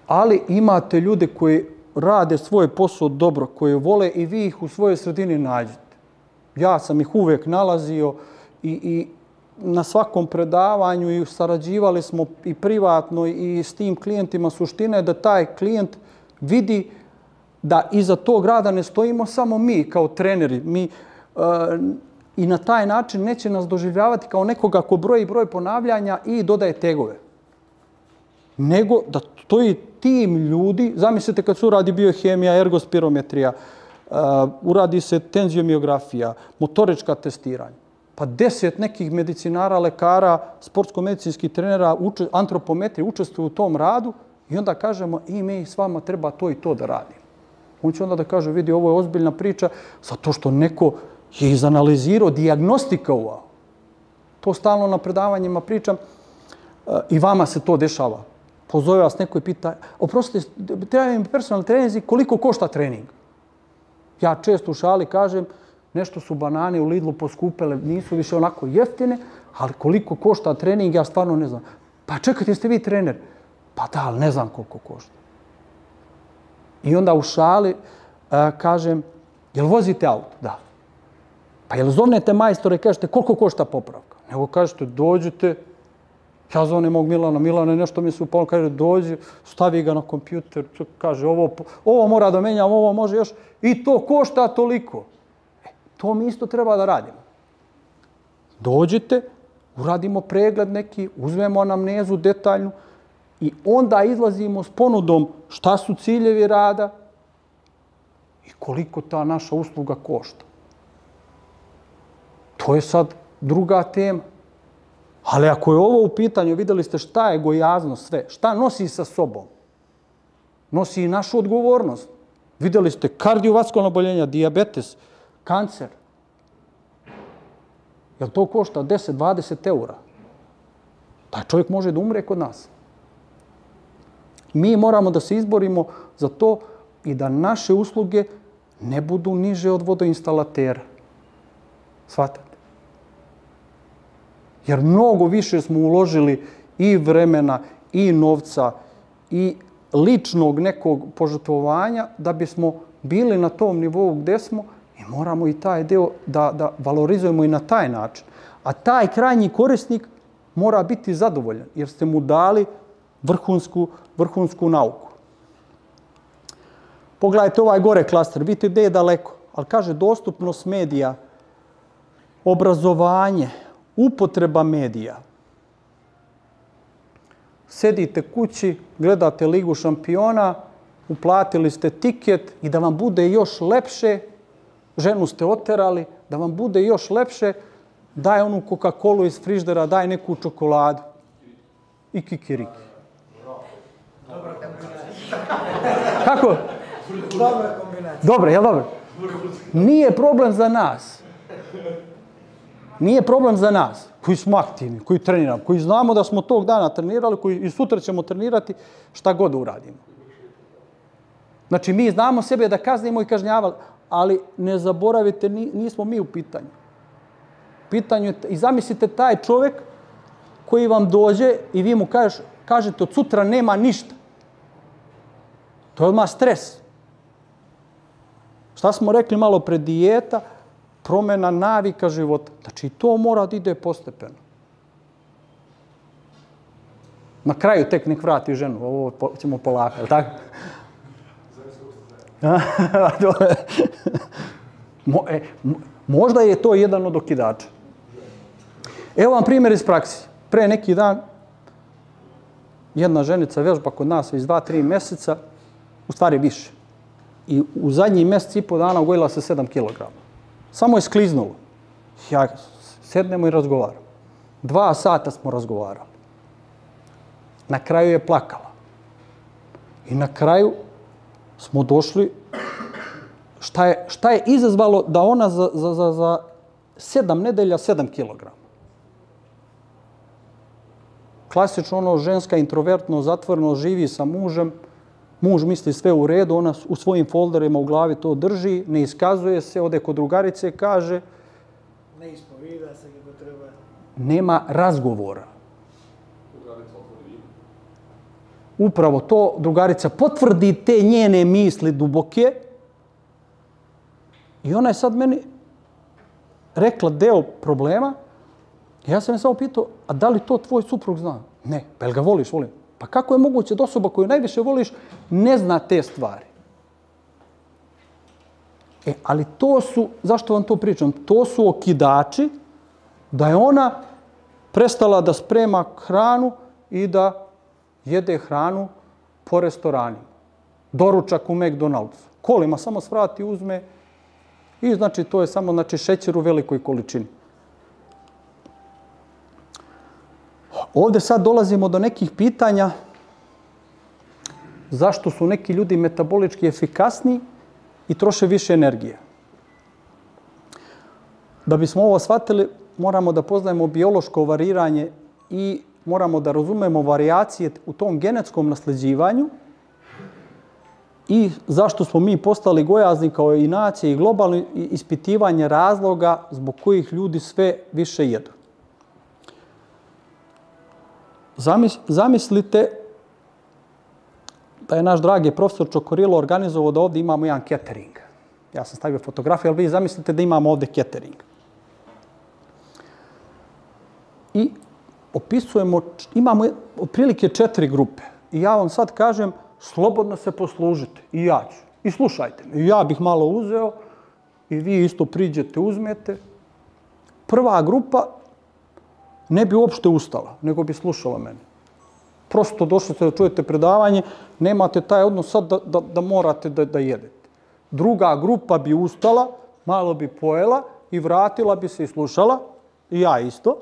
ali imate ljude koji rade svoj posao dobro, koji vole i vi ih u svojoj sredini nađete. Ja sam ih uvek nalazio i, i na svakom predavanju i sarađivali smo i privatno i s tim klijentima. Suština je da taj klijent vidi da iza tog rada ne stojimo samo mi kao treneri. Mi, uh, I na taj način neće nas doživljavati kao nekoga ko broji broj ponavljanja i dodaje tegove. Nego da stoji tim ljudi, zamislite kad se uradi biohemija, ergospirometrija, uh, uradi se tenziomiografija, motorička testiranja, pa deset nekih medicinara, lekara, sportsko-medicinskih trenera, antropometri učestvuju u tom radu i onda kažemo i mi s vama treba to i to da radimo. On će onda da kaže, vidi, ovo je ozbiljna priča, zato što neko je izanalizirao, diagnostika To stalno na predavanjima pričam i vama se to dešava pozove vas neko i pita, oprostite, treba mi personalni treninzi, koliko košta trening? Ja često u šali kažem, nešto su banane u Lidlu poskupele, nisu više onako jeftine, ali koliko košta trening, ja stvarno ne znam. Pa čekajte, ste vi trener? Pa da, ali ne znam koliko košta. I onda u šali uh, kažem, jel vozite auto? Da. Pa jel zovnete majstore i kažete koliko košta popravka? Nego kažete, dođete, Ja zovem mog Milana, Milana nešto mi se upalo, kaže dođi, stavi ga na kompjuter, kaže ovo, ovo mora da menjam, ovo može još, i to košta toliko. To mi isto treba da radimo. Dođite, uradimo pregled neki, uzmemo anamnezu detaljnu i onda izlazimo s ponudom šta su ciljevi rada i koliko ta naša usluga košta. To je sad druga tema. Ali ako je ovo u pitanju, videli ste šta je gojazno sve, šta nosi sa sobom, nosi i našu odgovornost. Videli ste kardiovaskulna oboljenja, diabetes, kancer. Jel to košta 10-20 eura? Taj čovjek može da umre kod nas. Mi moramo da se izborimo za to i da naše usluge ne budu niže od vodoinstalatera. Svatate? Jer mnogo više smo uložili i vremena, i novca, i ličnog nekog požrtvovanja da bismo bili na tom nivou gde smo moramo i taj deo da, da valorizujemo i na taj način. A taj krajnji korisnik mora biti zadovoljan jer ste mu dali vrhunsku, vrhunsku nauku. Pogledajte ovaj gore klaster, vidite gde je daleko, ali kaže dostupnost medija, obrazovanje, upotreba medija. Sedite kući, gledate Ligu šampiona uplatili ste tiket i da vam bude još lepše, ženu ste oterali, da vam bude još lepše, daj onu Coca-Colu iz friždera, daj neku čokoladu. I kikiriki. Kako? Dobra kombinacija. Dobro, jel dobro? Nije problem za nas. Nije problem za nas, koji smo aktivni, koji treniramo, koji znamo da smo tog dana trenirali, koji i sutra ćemo trenirati šta god uradimo. Znači, mi znamo sebe da kaznimo i kažnjavali, ali ne zaboravite, ni- nismo mi u pitanju. Pitanju i zamislite taj čovjek koji vam dođe i vi mu kažeš, kažete od sutra nema ništa. To je odmah stres. Šta smo rekli malo pre dijeta, promjena navika života. Znači, to mora da ide postepeno. Na kraju tek nek vrati ženu, ovo ćemo polako, tako? E, mo- možda je to jedan od okidača. Evo vam primjer iz praksi. Pre neki dan jedna ženica vežba kod nas već dva, tri mjeseca, u stvari više. I u zadnji mjesec i po dana ugojila se 7 kg. Samo je skliznulo. Ja sednemo i razgovaramo. Dva sata smo razgovarali. Na kraju je plakala. I na kraju smo došli šta je, šta je izazvalo da ona za, za, za, za sedam nedelja 7 kg. Klasično ono ženska introvertno, zatvoreno, živi sa mužem, muž misli sve u redu, ona u svojim folderima u glavi to drži, ne iskazuje se, ode kod drugarice, kaže, Ne ispovida se kako treba. nema razgovora. Upravo to drugarica potvrdi te njene misli duboke i ona je sad meni rekla deo problema. Ja sam je samo pitao, a da li to tvoj suprug zna? Ne, pa ga voliš, volim. Pa kako je moguće da osoba koju najviše voliš ne zna te stvari? E, ali to su, zašto vam to pričam? To su okidači da je ona prestala da sprema hranu i da jede hranu po restoranima. Doručak u McDonald's. Kolima samo svrati, uzme i znači to je samo znači, šećer u velikoj količini. Ovde sad dolazimo do nekih pitanja zašto su neki ljudi metabolički efikasniji i troše više energije. Da bismo ovo shvatili, moramo da poznajemo biološko variranje i moramo da razumemo variacije u tom genetskom nasleđivanju i zašto smo mi postali gojazni kao i nacije i globalno ispitivanje razloga zbog kojih ljudi sve više jedu. Zamis, zamislite da je naš dragi profesor Čokorilo organizovao da ovdje imamo jedan catering. Ja sam stavio fotografiju, ali vi zamislite da imamo ovdje catering. I opisujemo, imamo otprilike četiri grupe. I ja vam sad kažem, slobodno se poslužite. I ja ću. I slušajte me. Ja bih malo uzeo i vi isto priđete, uzmete. Prva grupa ne bi uopšte ustala, nego bi slušala mene. Prosto došli ste da čujete predavanje, nemate taj odnos sad da, da, da morate da, da jedete. Druga grupa bi ustala, malo bi pojela i vratila bi se i slušala, i ja isto.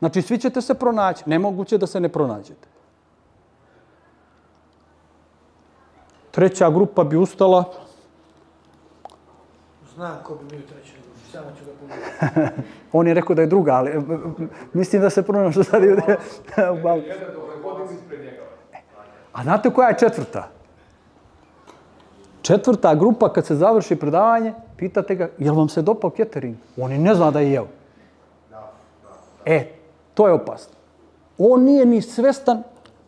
Znači, svi ćete se pronaći. Nemoguće da se ne pronađete. Treća grupa bi ustala, Znam ko bi bio u trećoj grupi, samo ću ga pogledati. on je rekao da je druga, ali e, mislim da se pronašao sad ljudi. Malo. A znate koja je četvrta? Četvrta grupa, kad se završi predavanje, pitate ga, jel vam se dopao catering? On i ne zna da je jeo. E, to je opasno. On nije ni svestan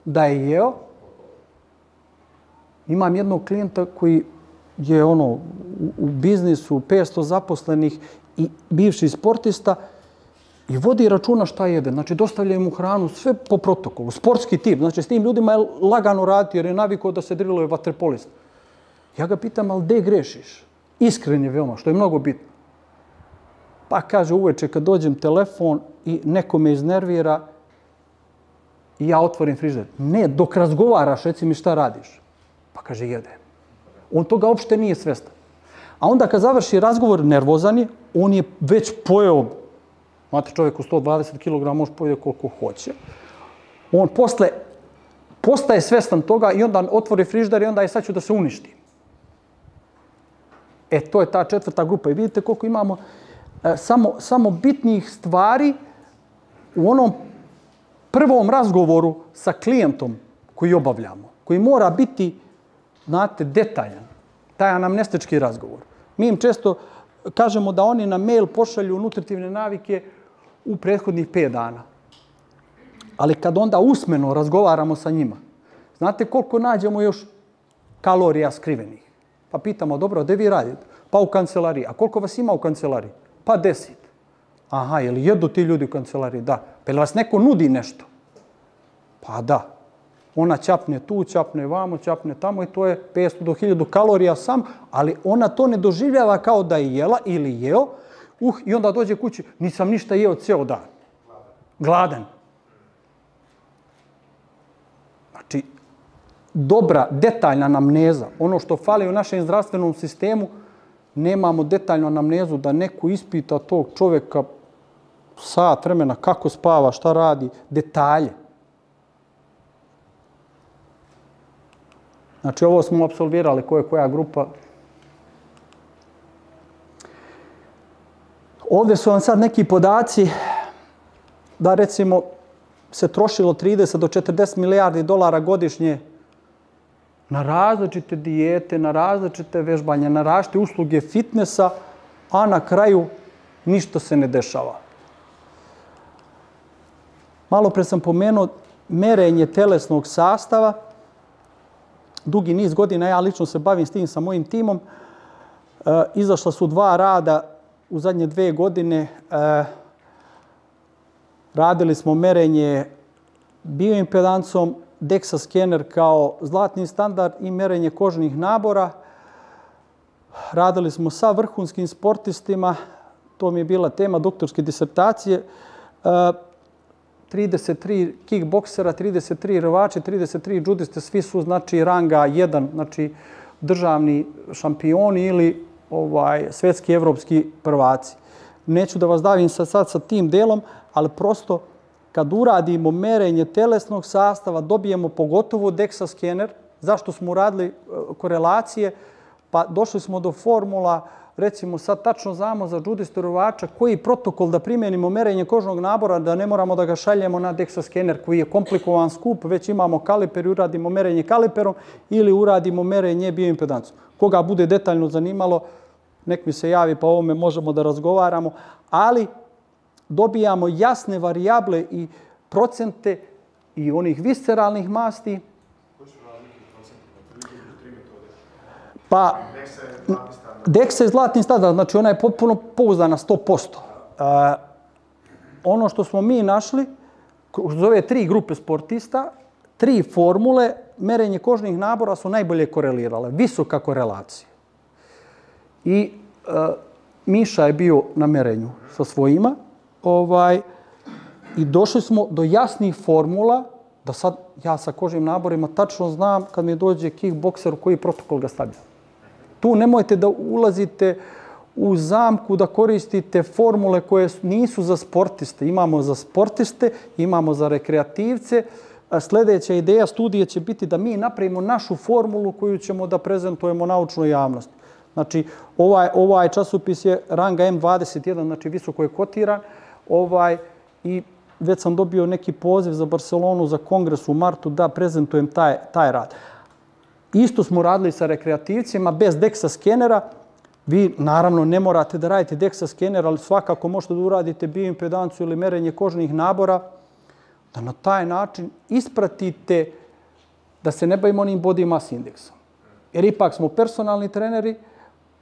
da je jeo. Imam jednog klijenta koji je ono u, biznisu 500 zaposlenih i bivši sportista i vodi računa šta jede. Znači, dostavljaju mu hranu sve po protokolu. Sportski tip. Znači, s tim ljudima je lagano raditi jer je navikao da se driluje vaterpolist. Ja ga pitam, ali gde grešiš? Iskren je veoma, što je mnogo bitno. Pa kaže, uveče kad dođem telefon i neko me iznervira i ja otvorim frižder. Ne, dok razgovaraš, reci mi šta radiš. Pa kaže, jedem. On toga uopšte nije svestan. A onda kad završi razgovor, nervozan je, on je već pojeo, znate čovjek u 120 kg može pojede koliko hoće. On posle postaje svestan toga i onda otvori friždar i onda je sad ću da se uništim. E, to je ta četvrta grupa. I vidite koliko imamo samo, samo bitnih stvari u onom prvom razgovoru sa klijentom koji obavljamo, koji mora biti, znate, detaljan, taj anamnestički razgovor. Mi im često kažemo da oni na mail pošalju nutritivne navike u prethodnih 5 dana. Ali kad onda usmeno razgovaramo sa njima, znate koliko nađemo još kalorija skrivenih? Pa pitamo, dobro, gde vi radite? Pa u kancelariji. A koliko vas ima u kancelariji? Pa deset. Aha, je li jedu ti ljudi u kancelariji? Da. Pa je vas neko nudi nešto? Pa da. Ona ćapne tu, ćapne vamo, ćapne tamo i to je 500 do 1000 kalorija sam, ali ona to ne doživljava kao da je jela ili jeo, uh, i onda dođe kući, nisam ništa jeo ceo dan. Gladan. Znači, dobra, detaljna namneza, ono što fali u našem zdravstvenom sistemu, nemamo detaljnu namnezu da neko ispita tog čoveka sat vremena kako spava, šta radi, detalje. Znači, ovo smo absolvirali, koja je koja grupa. Ovdje su vam sad neki podaci da recimo se trošilo 30 do 40 milijardi dolara godišnje na različite dijete, na različite vežbanje, na različite usluge fitnessa, a na kraju ništa se ne dešava. Malo pre sam pomenuo merenje telesnog sastava. Dugi niz godina, ja lično se bavim s tim sa mojim timom. E, izašla su dva rada u zadnje dve godine. E, radili smo merenje bioimpedancom, DEXA skener kao zlatni standard i merenje kožnih nabora. Radili smo sa vrhunskim sportistima, to mi je bila tema doktorske disertacije. 33 kickboksera, 33 rvače, 33 judiste, svi su znači ranga 1, znači državni šampioni ili ovaj svetski evropski prvaci. Neću da vas davim sad, sad sa tim delom, ali prosto kad uradimo merenje telesnog sastava, dobijemo pogotovo DEXA skener. Zašto smo uradili e, korelacije? Pa došli smo do formula, recimo sad tačno znamo za džudistorovača koji protokol da primenimo merenje kožnog nabora, da ne moramo da ga šaljemo na DEXA skener koji je komplikovan skup, već imamo kaliper i uradimo merenje kaliperom ili uradimo merenje bioimpedancu. Koga bude detaljno zanimalo, nek mi se javi pa ovome možemo da razgovaramo, ali dobijamo jasne varijable i procente i onih visceralnih masti. Pa, Dexa je zlatni standard, znači ona je potpuno pouzdana 100%. Uh, ono što smo mi našli, kroz ove tri grupe sportista, tri formule merenje kožnih nabora su najbolje korelirale, visoka korelacija. I uh, Miša je bio na merenju sa svojima, ovaj, i došli smo do jasnih formula da sad ja sa kožnim naborima tačno znam kad mi dođe kickbokser u koji protokol ga stavlja. Tu nemojte da ulazite u zamku da koristite formule koje nisu za sportiste. Imamo za sportiste, imamo za rekreativce. Sljedeća ideja studije će biti da mi napravimo našu formulu koju ćemo da prezentujemo naučnoj javnosti. Znači, ovaj, ovaj časopis je ranga M21, znači visoko je kotiran ovaj, i već sam dobio neki poziv za Barcelonu za kongres u martu da prezentujem taj, taj rad. Isto smo radili sa rekreativcima bez DEXA skenera. Vi naravno ne morate da radite DEXA skener, ali svakako možete da uradite bioimpedanciju ili merenje kožnih nabora, da na taj način ispratite da se ne bavimo onim body mass indeksom. Jer ipak smo personalni treneri,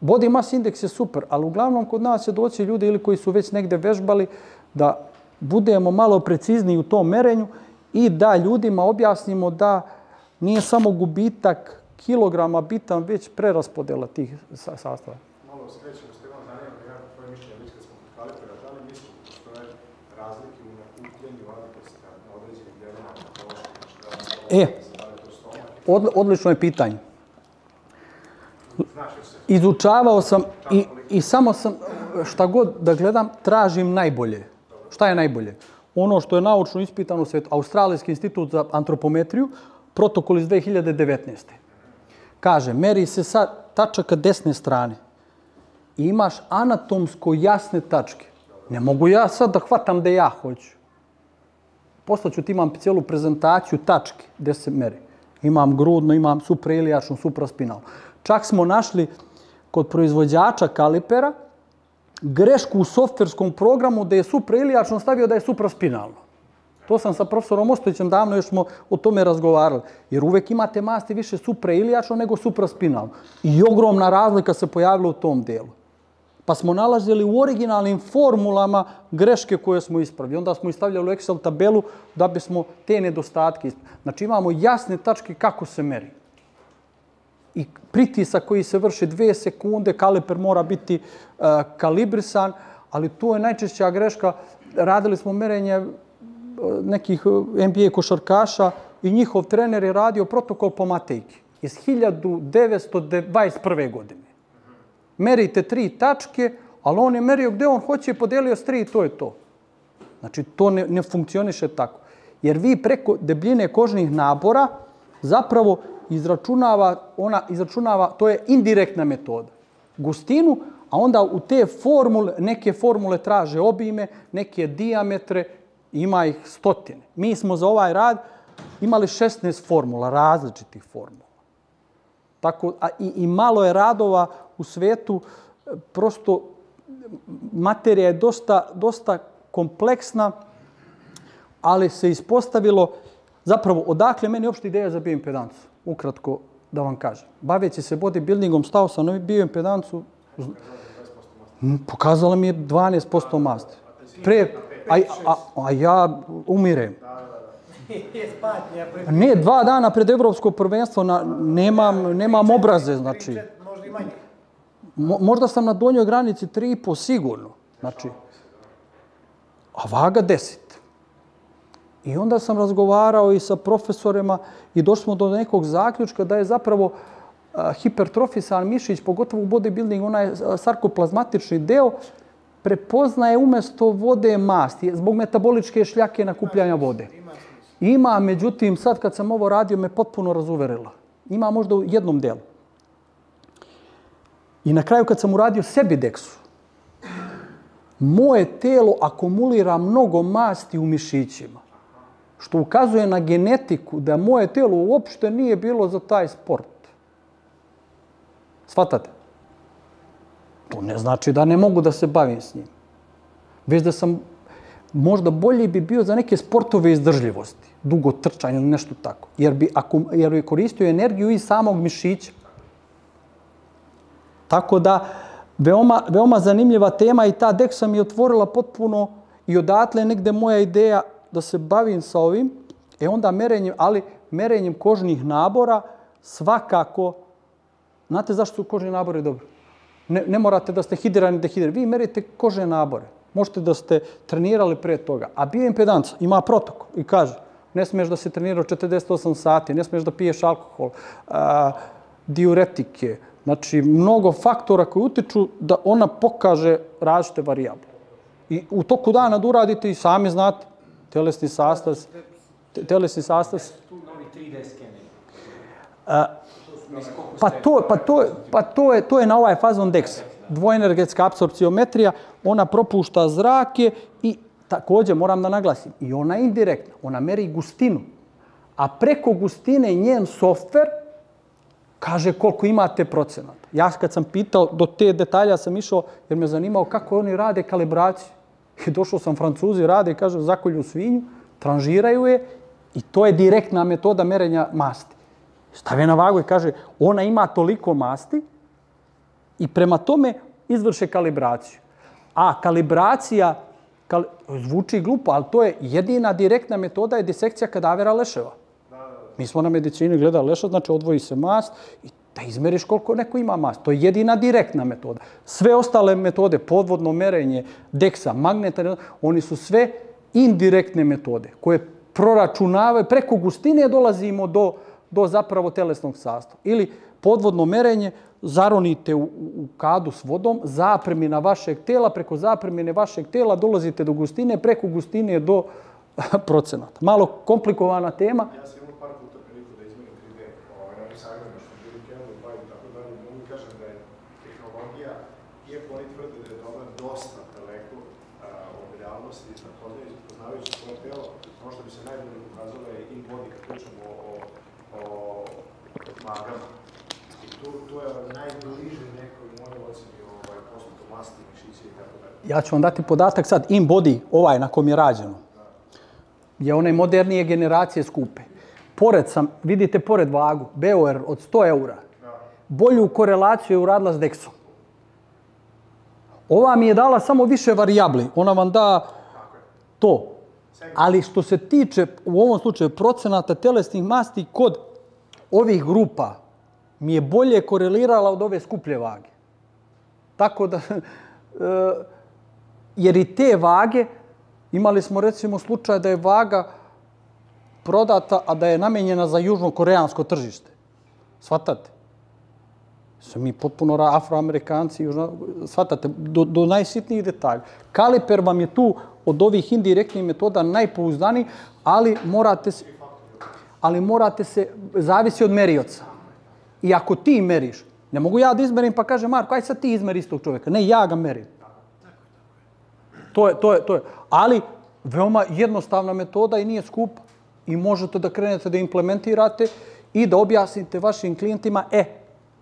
Body mass index je super, ali uglavnom kod nas će doći ljudi ili koji su već negde vežbali da budemo malo precizniji u tom merenju i da ljudima objasnimo da nije samo gubitak kilograma bitan, već preraspodela tih sastava. Malo skrećemo s temom, zanima jako tvoje mišljenje, već kad smo kod kalipera, da li misli da postoje razlike u nakupljenju adipocita na određenim dijelima patoloških, E, od, odlično je pitanje. Znaš se? Izučavao sam i, i samo sam, šta god da gledam, tražim najbolje. Šta je najbolje? Ono što je naučno ispitano u svetu, Australijski institut za antropometriju, protokol iz 2019. Kaže, meri se sa tačaka desne strane. I imaš anatomsko jasne tačke. Ne mogu ja sad da hvatam da ja hoću. Poslaću ti imam cijelu prezentaciju tačke gdje se meri. Imam grudno, imam suprailijačnu, supraspinalnu. Čak smo našli kod proizvođača kalipera grešku u softverskom programu da je suprailijačno stavio da je supraspinalno. To sam sa profesorom Ostojićem davno još smo o tome razgovarali. Jer uvek imate masti više suprailijačno nego supraspinalno. I ogromna razlika se pojavila u tom delu. Pa smo nalazili u originalnim formulama greške koje smo ispravili. Onda smo istavljali u Excel tabelu da bismo te nedostatke ispravili. Znači imamo jasne tačke kako se meri. I pritisak koji se vrši dve sekunde, kaliper mora biti uh, kalibrisan, ali to je najčešća greška. Radili smo merenje uh, nekih NBA košarkaša i njihov trener je radio protokol po Matejki iz 1921. godine merite tri tačke, ali on je merio gde on hoće i podelio s tri i to je to. Znači, to ne, ne funkcioniše tako. Jer vi preko debljine kožnih nabora zapravo izračunava, ona izračunava, to je indirektna metoda, gustinu, a onda u te formule, neke formule traže obime, neke diametre, ima ih stotine. Mi smo za ovaj rad imali 16 formula, različitih formula. Tako, a i, i malo je radova u svetu, prosto materija je dosta, dosta kompleksna, ali se ispostavilo, zapravo, odakle meni uopšte ideja za bioimpedancu? Ukratko da vam kažem. Baveći se bodybuildingom, stao sam na bioimpedancu, pokazala mi je 12% masti. Pre, a, a, a ja umirem. Ne, dva dana pred evropsko prvenstvo na, nemam, nemam obraze, znači. Mo, možda sam na donjoj granici 3,5 sigurno. Znači, a vaga 10. I onda sam razgovarao i sa profesorima i došli smo do nekog zaključka da je zapravo hipertrofisan mišić, pogotovo u bodybuildingu, onaj sarkoplazmatični deo, prepoznaje umjesto vode masti, zbog metaboličke šljake nakupljanja vode. Ima, međutim, sad kad sam ovo radio, me potpuno razuverila. Ima možda u jednom delu. I na kraju kad sam uradio sebi deksu, moje telo akumulira mnogo masti u mišićima, što ukazuje na genetiku da moje telo uopšte nije bilo za taj sport. Svatate? To ne znači da ne mogu da se bavim s njim. Već da sam možda bolji bi bio za neke sportove izdržljivosti, dugo trčanje ili nešto tako, jer bi, ako, jer bi koristio energiju iz samog mišića. Tako da, veoma, veoma zanimljiva tema i ta deksa mi otvorila potpuno i odatle negde moja ideja da se bavim sa ovim, e onda merenjem, ali merenjem kožnih nabora svakako, znate zašto su kožni nabori dobri? Ne, ne morate da ste hidrani, dehidrani. Vi merite kožne nabore. Možete da ste trenirali pre toga. A bioimpedanca ima protokol i kaže ne smiješ da se trenira 48 sati, ne smiješ da piješ alkohol, a, diuretike, Znači, mnogo faktora koji utiču da ona pokaže različite varijable. I u toku dana da uradite i sami znate telesni sastav. Telesni sastav. Tu novi 3D skener. Pa to, pa to, pa to je to je na ovaj fazon DEX. Dvoenergetska apsorpciometrija, ona propušta zrake i također moram da naglasim, i ona indirektna, ona meri gustinu. A preko gustine njen softver kaže koliko imate procenata. Ja kad sam pitao, do te detalja sam išao jer me zanimao kako oni rade kalibraciju. I došao sam Francuzi, rade, kaže, zakolju svinju, tranžiraju je i to je direktna metoda merenja masti. Stave na vagu i kaže, ona ima toliko masti i prema tome izvrše kalibraciju. A kalibracija, kal, zvuči glupo, ali to je jedina direktna metoda je disekcija kadavera leševa. Mi smo na medicini gledali leša, znači odvoji se mast i da izmeriš koliko neko ima mast. To je jedina direktna metoda. Sve ostale metode, podvodno merenje, deksa, magneta, oni su sve indirektne metode koje proračunavaju, preko gustine dolazimo do, do zapravo telesnog sastava. Ili podvodno merenje, zaronite u, u kadu s vodom, zapremina vašeg tela, preko zapremine vašeg tela dolazite do gustine, preko gustine do procenata. Malo komplikovana tema. Ja sam imao par puta priliku da izmenim 3D, ovaj, na ovim sajmovima što bili Canon, pa i tako dalje, mogu kažem da je tehnologija, iako oni tvrde da je dobra, dosta daleko a, od realnosti, poznajući, poznavajući svoje telo, ono što bi se najbolje pokazalo je in body kad pričamo o, o, o magama. I tu, tu je najbliže nekoj mojoj oceni ovaj, postupku masti, mišiće i tako dalje. Ja ću vam dati podatak sad, in body, ovaj na kom je rađeno, je one modernije generacije skupe. Pored sam, vidite pored vagu, BOR od 100 eura, bolju korelaciju je uradila s Dexom. Ova mi je dala samo više varijabli. Ona vam da to. Ali što se tiče u ovom slučaju procenata telesnih masti kod ovih grupa mi je bolje korelirala od ove skuplje vage. Tako da, e, jer i te vage, imali smo recimo slučaj da je vaga prodata, a da je namenjena za južno-koreansko tržište. Svatate? Smo mi potpuno afroamerikanci, južno, shvatate, do, do najsitnijih detalja. Kaliper vam je tu od ovih indirektnih metoda najpouzdaniji, ali morate se, ali morate se, zavisi od merioca. I ako ti meriš, ne mogu ja da izmerim pa kaže Marko, aj sad ti izmeri istog čovjeka. Ne, ja ga merim. To je, to je, to je. Ali, veoma jednostavna metoda i nije skupa. I možete da krenete da implementirate i da objasnite vašim klijentima, e,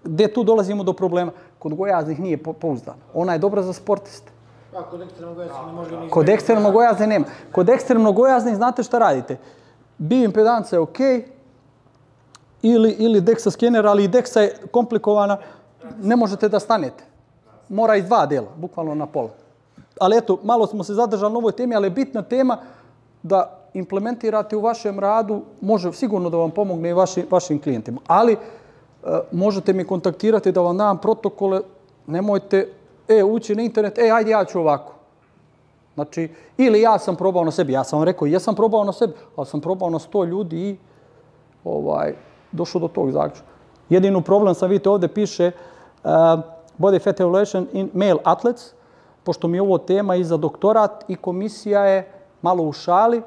gde tu dolazimo do problema? Kod gojaznih nije po- pouzdana. Ona je dobra za sportiste. Pa, kod ekstremnog gojazna ne može ni Kod ekstremnog gojazne nema. Kod ekstremnog gojazne znate šta radite? Bioimpedanca je okej, ili, ili DEXA skener, ali i DEXA je komplikovana, ne možete da stanete. Mora iz dva dela, bukvalno na pola. Ali eto, malo smo se zadržali na ovoj temi, ali je bitna tema da implementirate u vašem radu, može sigurno da vam pomogne i vaši, vašim klijentima. Ali e, možete mi kontaktirati da vam dam protokole, nemojte, e, ući na internet, e, ajde ja ću ovako. Znači, ili ja sam probao na sebi, ja sam vam rekao, ja sam probao na sebi, ali sam probao na 100 ljudi i ovaj, došao do tog zaključka. Jedinu problem sam, vidite, ovde piše uh, body fat evaluation in male athletes, pošto mi je ovo tema i za doktorat i komisija je malo u šali,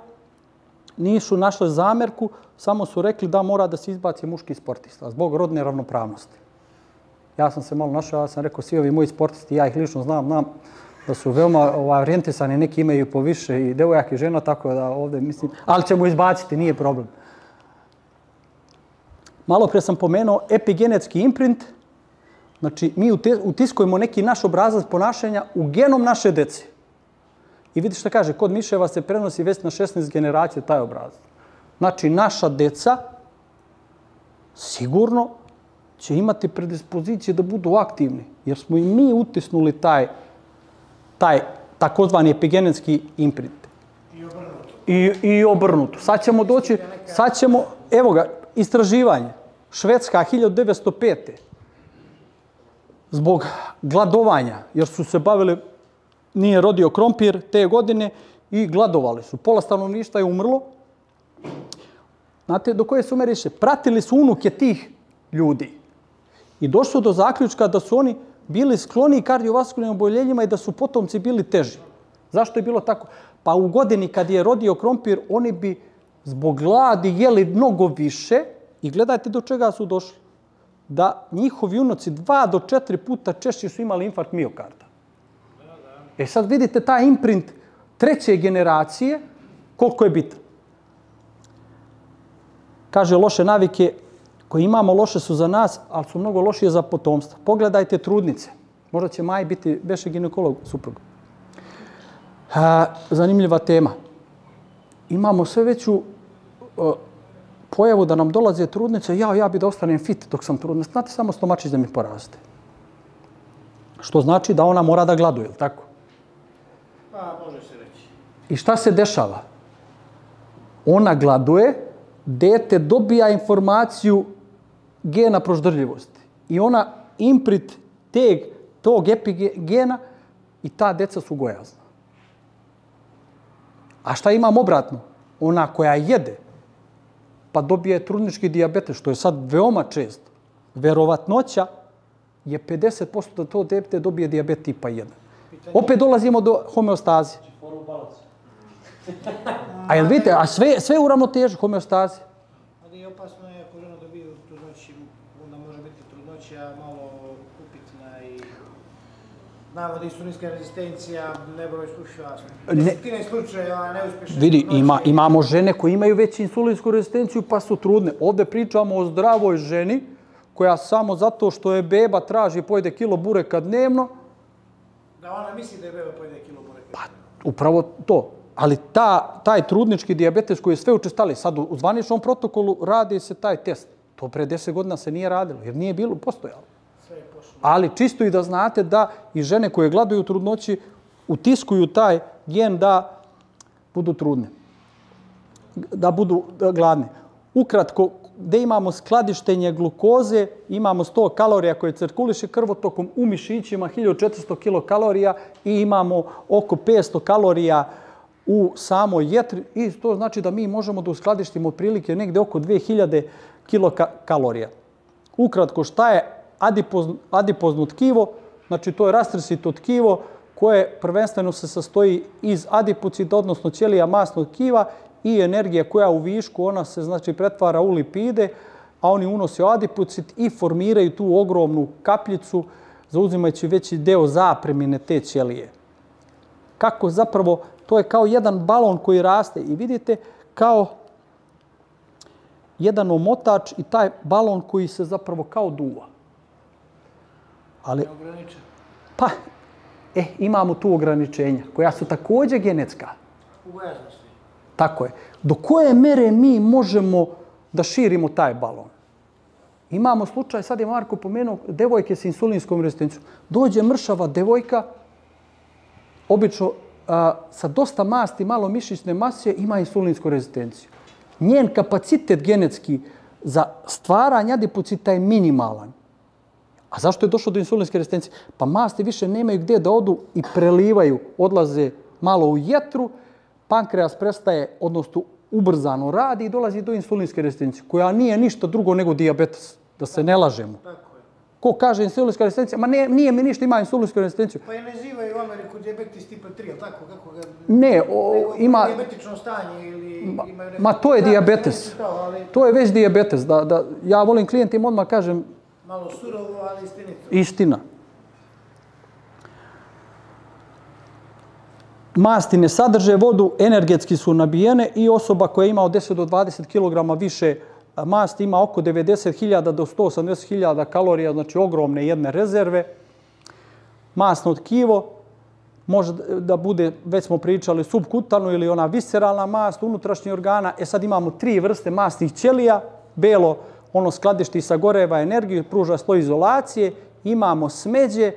nisu našle zamerku, samo su rekli da mora da se izbaci muški sportista zbog rodne ravnopravnosti. Ja sam se malo našao, ja sam rekao, svi ovi moji sportisti, ja ih lično znam, znam da su veoma ovaj, orijentisani, neki imaju po više i devojaka i žena, tako da ovde mislim, ali ćemo izbaciti, nije problem. Malo pre sam pomenuo epigenetski imprint, znači mi utiskujemo neki naš obrazac ponašanja u genom naše dece. I vidi šta kaže, kod miševa se prenosi već na 16 generacija taj obrazac. Znači, naša deca sigurno će imati predispozicije da budu aktivni, jer smo i mi utisnuli taj, taj takozvani epigenetski imprint. I obrnuto. I, I obrnuto. Sad ćemo doći, sad ćemo, evo ga, istraživanje. Švedska 1905. Zbog gladovanja, jer su se bavili, nije rodio krompir te godine i gladovali su. Pola stanovništva je umrlo. Znate do koje su meriše? Pratili su unuke tih ljudi. I došlo do zaključka da su oni bili skloni kardiovaskularnim oboljenjima i da su potomci bili teži. Zašto je bilo tako? Pa u godini kad je rodio krompir, oni bi zbog gladi jeli mnogo više i gledajte do čega su došli. Da njihovi unoci dva do četiri puta češće su imali infarkt miokarda. E sad vidite taj imprint treće generacije, koliko je bitan. Kaže, loše navike koje imamo loše su za nas, ali su mnogo lošije za potomstvo. Pogledajte trudnice. Možda će Maj biti beše ginekolog suprug. Zanimljiva tema. Imamo sve veću pojavu da nam dolaze trudnice, ja, ja bi da ostanem fit dok sam trudna. Znate, samo stomačić da mi poraste. Što znači da ona mora da gladuje, jel tako? Pa, može se reći. I šta se dešava? Ona gladuje, dete dobija informaciju gena proždrljivosti. I ona imprit teg tog epigena i ta deca su gojazna. A šta imam obratno? Ona koja jede, pa dobije trudnički dijabetes, što je sad veoma često. verovatnoća je 50% da to dete dobije dijabet tipa 1. Opet dolazimo do homeostaze. A jel vidite, a sve, sve u ravnoteži homeostaze. Ali i opasno je ako žena dobije u trudnoći, onda može biti trudnoća malo upitna i navodi insulinska rezistencija, nebroj slučajeva, Ne- desetine slučajeva neuspješne Vidi, trudnoće. ima, imamo žene koje imaju već insulinsku rezistenciju pa su trudne. Ovde pričamo o zdravoj ženi koja samo zato što je beba traži pojede kilo bureka dnevno, Da ona misli da je beba pojede kilo bureka. Pa, upravo to. Ali ta, taj trudnički dijabetes koji je sve učestali, sad u, u zvaničnom protokolu radi se taj test. To pre 10 godina se nije radilo, jer nije bilo, postojalo. Ali čisto i da znate da i žene koje gladuju trudnoći utiskuju taj gen da budu trudne. Da budu e, gladne. Ukratko, gde imamo skladištenje glukoze, imamo 100 kalorija koje cirkuliše krvotokom u mišićima, 1400 kilokalorija i imamo oko 500 kalorija u samoj jetri i to znači da mi možemo da uskladištimo otprilike negde oko 2000 kilokalorija. Ukratko, šta je adipozno, adipozno tkivo? Znači, to je rastresito tkivo koje prvenstveno se sastoji iz adipocita, odnosno ćelija masnog tkiva i energija koja u višku, ona se znači pretvara u lipide, a oni unose adipocit i formiraju tu ogromnu kapljicu, zauzimajući veći deo zapremine te ćelije. Kako zapravo, to je kao jedan balon koji raste i vidite kao jedan omotač i taj balon koji se zapravo kao duva. Ali, pa, e, imamo tu ograničenja koja su takođe genetska. U. Tako je. Do koje mere mi možemo da širimo taj balon? Imamo slučaj, sad je Marko pomenuo, devojke s insulinskom rezistencijom. Dođe mršava devojka, obično a, sa dosta masti, malo mišićne mase, ima insulinsku rezistenciju. Njen kapacitet genetski za stvaranje adipocita je minimalan. A zašto je došlo do insulinske rezistencije? Pa masti više nemaju gdje da odu i prelivaju, odlaze malo u jetru, pankreas prestaje, odnosno ubrzano radi i dolazi do insulinske rezistencije, koja nije ništa drugo nego dijabetes, da se ne lažemo. Ko kaže insulinska rezistencija? Ma ne, nije mi ništa, ima insulinsku rezistenciju. Pa je nazivaju u Ameriku diabetes tipa 3, jel tako? Kako ga... Ne, o, ima... Diabetično stanje ili imaju neko... Ma to je dijabetes. to, ali To je već dijabetes. Da, da, ja volim klijentima odmah kažem malo surovo, ali istinito. istina. Masti ne sadrže vodu, energetski su nabijene i osoba koja ima od 10 do 20 kg više masti ima oko 90.000 do 180.000 kalorija, znači ogromne jedne rezerve. Masno tkivo može da bude, već smo pričali, subkutano ili ona visceralna mast, unutrašnji organa. E sad imamo tri vrste masnih ćelija. Belo, ono skladišti sagoreva energiju, pruža sloj izolacije. Imamo smeđe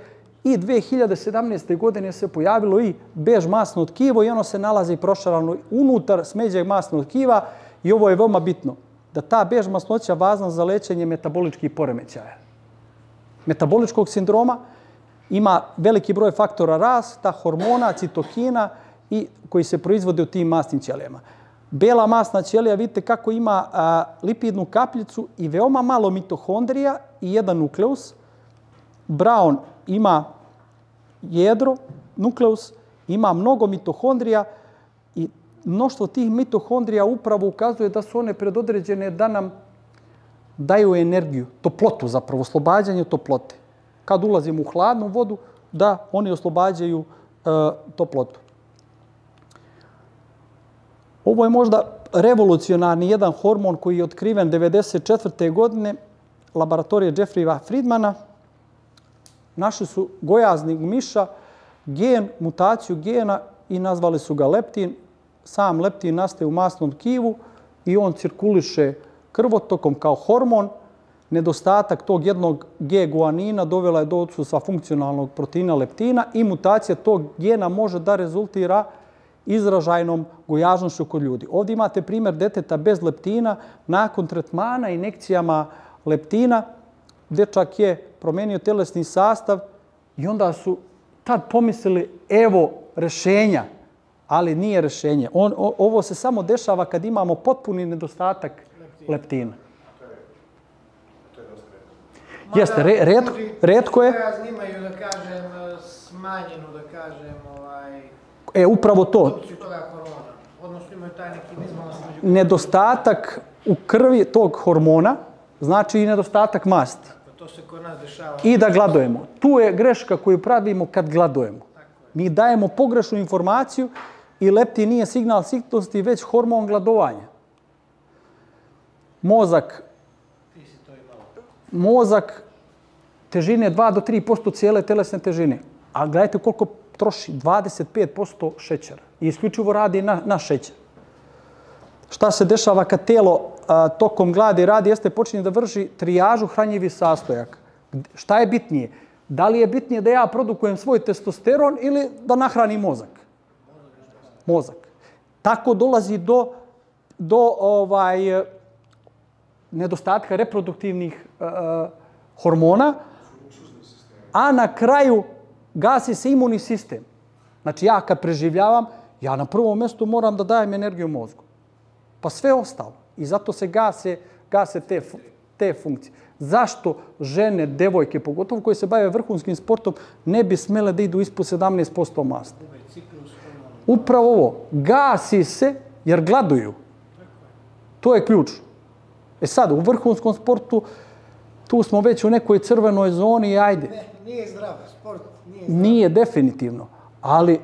i 2017. godine se pojavilo i bež masno tkivo i ono se nalazi prošarano unutar smeđeg masnog tkiva i ovo je veoma bitno da ta bež masnoća važna za lečenje metaboličkih poremećaja. Metaboličkog sindroma ima veliki broj faktora rasta, hormona, citokina i koji se proizvode u tim masnim ćelijama. Bela masna ćelija, vidite kako ima lipidnu kapljicu i veoma malo mitohondrija i jedan nukleus. Brown ima jedro, nukleus, ima mnogo mitohondrija i mnoštvo tih mitohondrija upravo ukazuje da su one predodređene da nam daju energiju, toplotu zapravo, oslobađanje toplote. Kad ulazimo u hladnu vodu, da oni oslobađaju e, toplotu. Ovo je možda revolucionarni jedan hormon koji je otkriven 1994. godine laboratorije Jeffreya Friedmana. Našli su gojazni miša, gen, mutaciju gena i nazvali su ga leptin. Sam leptin nastaje u masnom tkivu i on cirkuliše krvotokom kao hormon. Nedostatak tog jednog G-guanina dovela je do odsustva funkcionalnog proteina leptina i mutacija tog gena može da rezultira izražajnom gojažnošću kod ljudi. Ovdje imate primjer deteta bez leptina nakon tretmana injekcijama leptina. Dečak je promenio telesni sastav i onda su tad pomislili evo rešenja, ali nije rešenje. On, o, ovo se samo dešava kad imamo potpuni nedostatak leptina. To je, to je dosta. Jeste, re, redko, redko je. koja imaju, da kažem, smanjenu, da kažem, ovaj, E, upravo to. Nedostatak u krvi tog hormona znači i nedostatak masti. To se kod nas dešava. I da gladujemo. Tu je greška koju pravimo kad gladujemo. Mi dajemo pogrešnu informaciju i leptin nije signal sitnosti, već hormon gladovanja. Mozak, mozak težine 2 do 3% cijele telesne težine. A gledajte koliko troši, 25% šećera. I isključivo radi na, na šećer. Šta se dešava kad telo a, tokom gladi radi, jeste počinje da vrši trijažu hranjivih sastojaka. Gde- Šta je bitnije? Da li je bitnije da ja produkujem svoj testosteron ili da nahranim mozak? Mozak. Tako dolazi do, do ovaj, nedostatka reproduktivnih e, hormona, a na kraju gasi se imunni sistem. Znači ja kad preživljavam, ja na prvom mjestu moram da dajem energiju mozgu. Pa sve ostalo. I zato se gase, gase te, te funkcije. Zašto žene, devojke, pogotovo koje se bave vrhunskim sportom, ne bi smele da idu ispod 17% masti? Upravo ovo. Gasi se jer gladuju. To je ključ. E sad, u vrhunskom sportu, tu smo već u nekoj crvenoj zoni i ajde. Ne, nije zdrav, sport nije definitivno, ali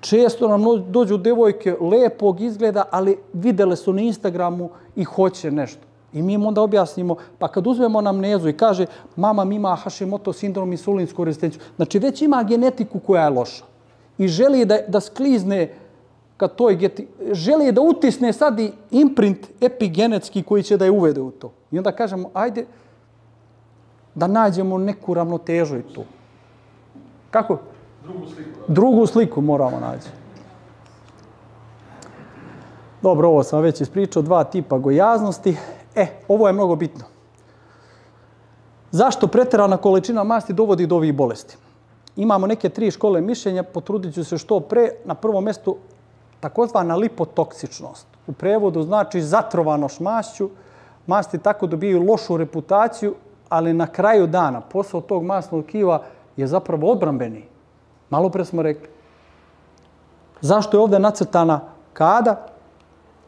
često nam dođu devojke lepog izgleda, ali videle su na Instagramu i hoće nešto. I mi im onda objasnimo, pa kad uzmemo namnezu i kaže mama mi ima Hashimoto sindrom i insulinsku rezistenciju, znači već ima genetiku koja je loša i želi da, da sklizne ka toj geti, želi da utisne sad i imprint epigenetski koji će da je uvede u to. I onda kažemo, ajde da nađemo neku ravnotežu i tu. Kako? Drugu sliku. Drugu sliku moramo naći. Dobro, ovo sam već ispričao, dva tipa gojaznosti. E, ovo je mnogo bitno. Zašto preterana količina masti dovodi do ovih bolesti? Imamo neke tri škole mišljenja, potrudit ću se što pre. Na prvom mjestu takozvana lipotoksičnost. U prevodu znači zatrovanoš mašću. Masti tako dobijaju lošu reputaciju, ali na kraju dana posao tog masnog kiva je zapravo odbrambeni. Malo pre smo rekli. Zašto je ovdje nacrtana kada?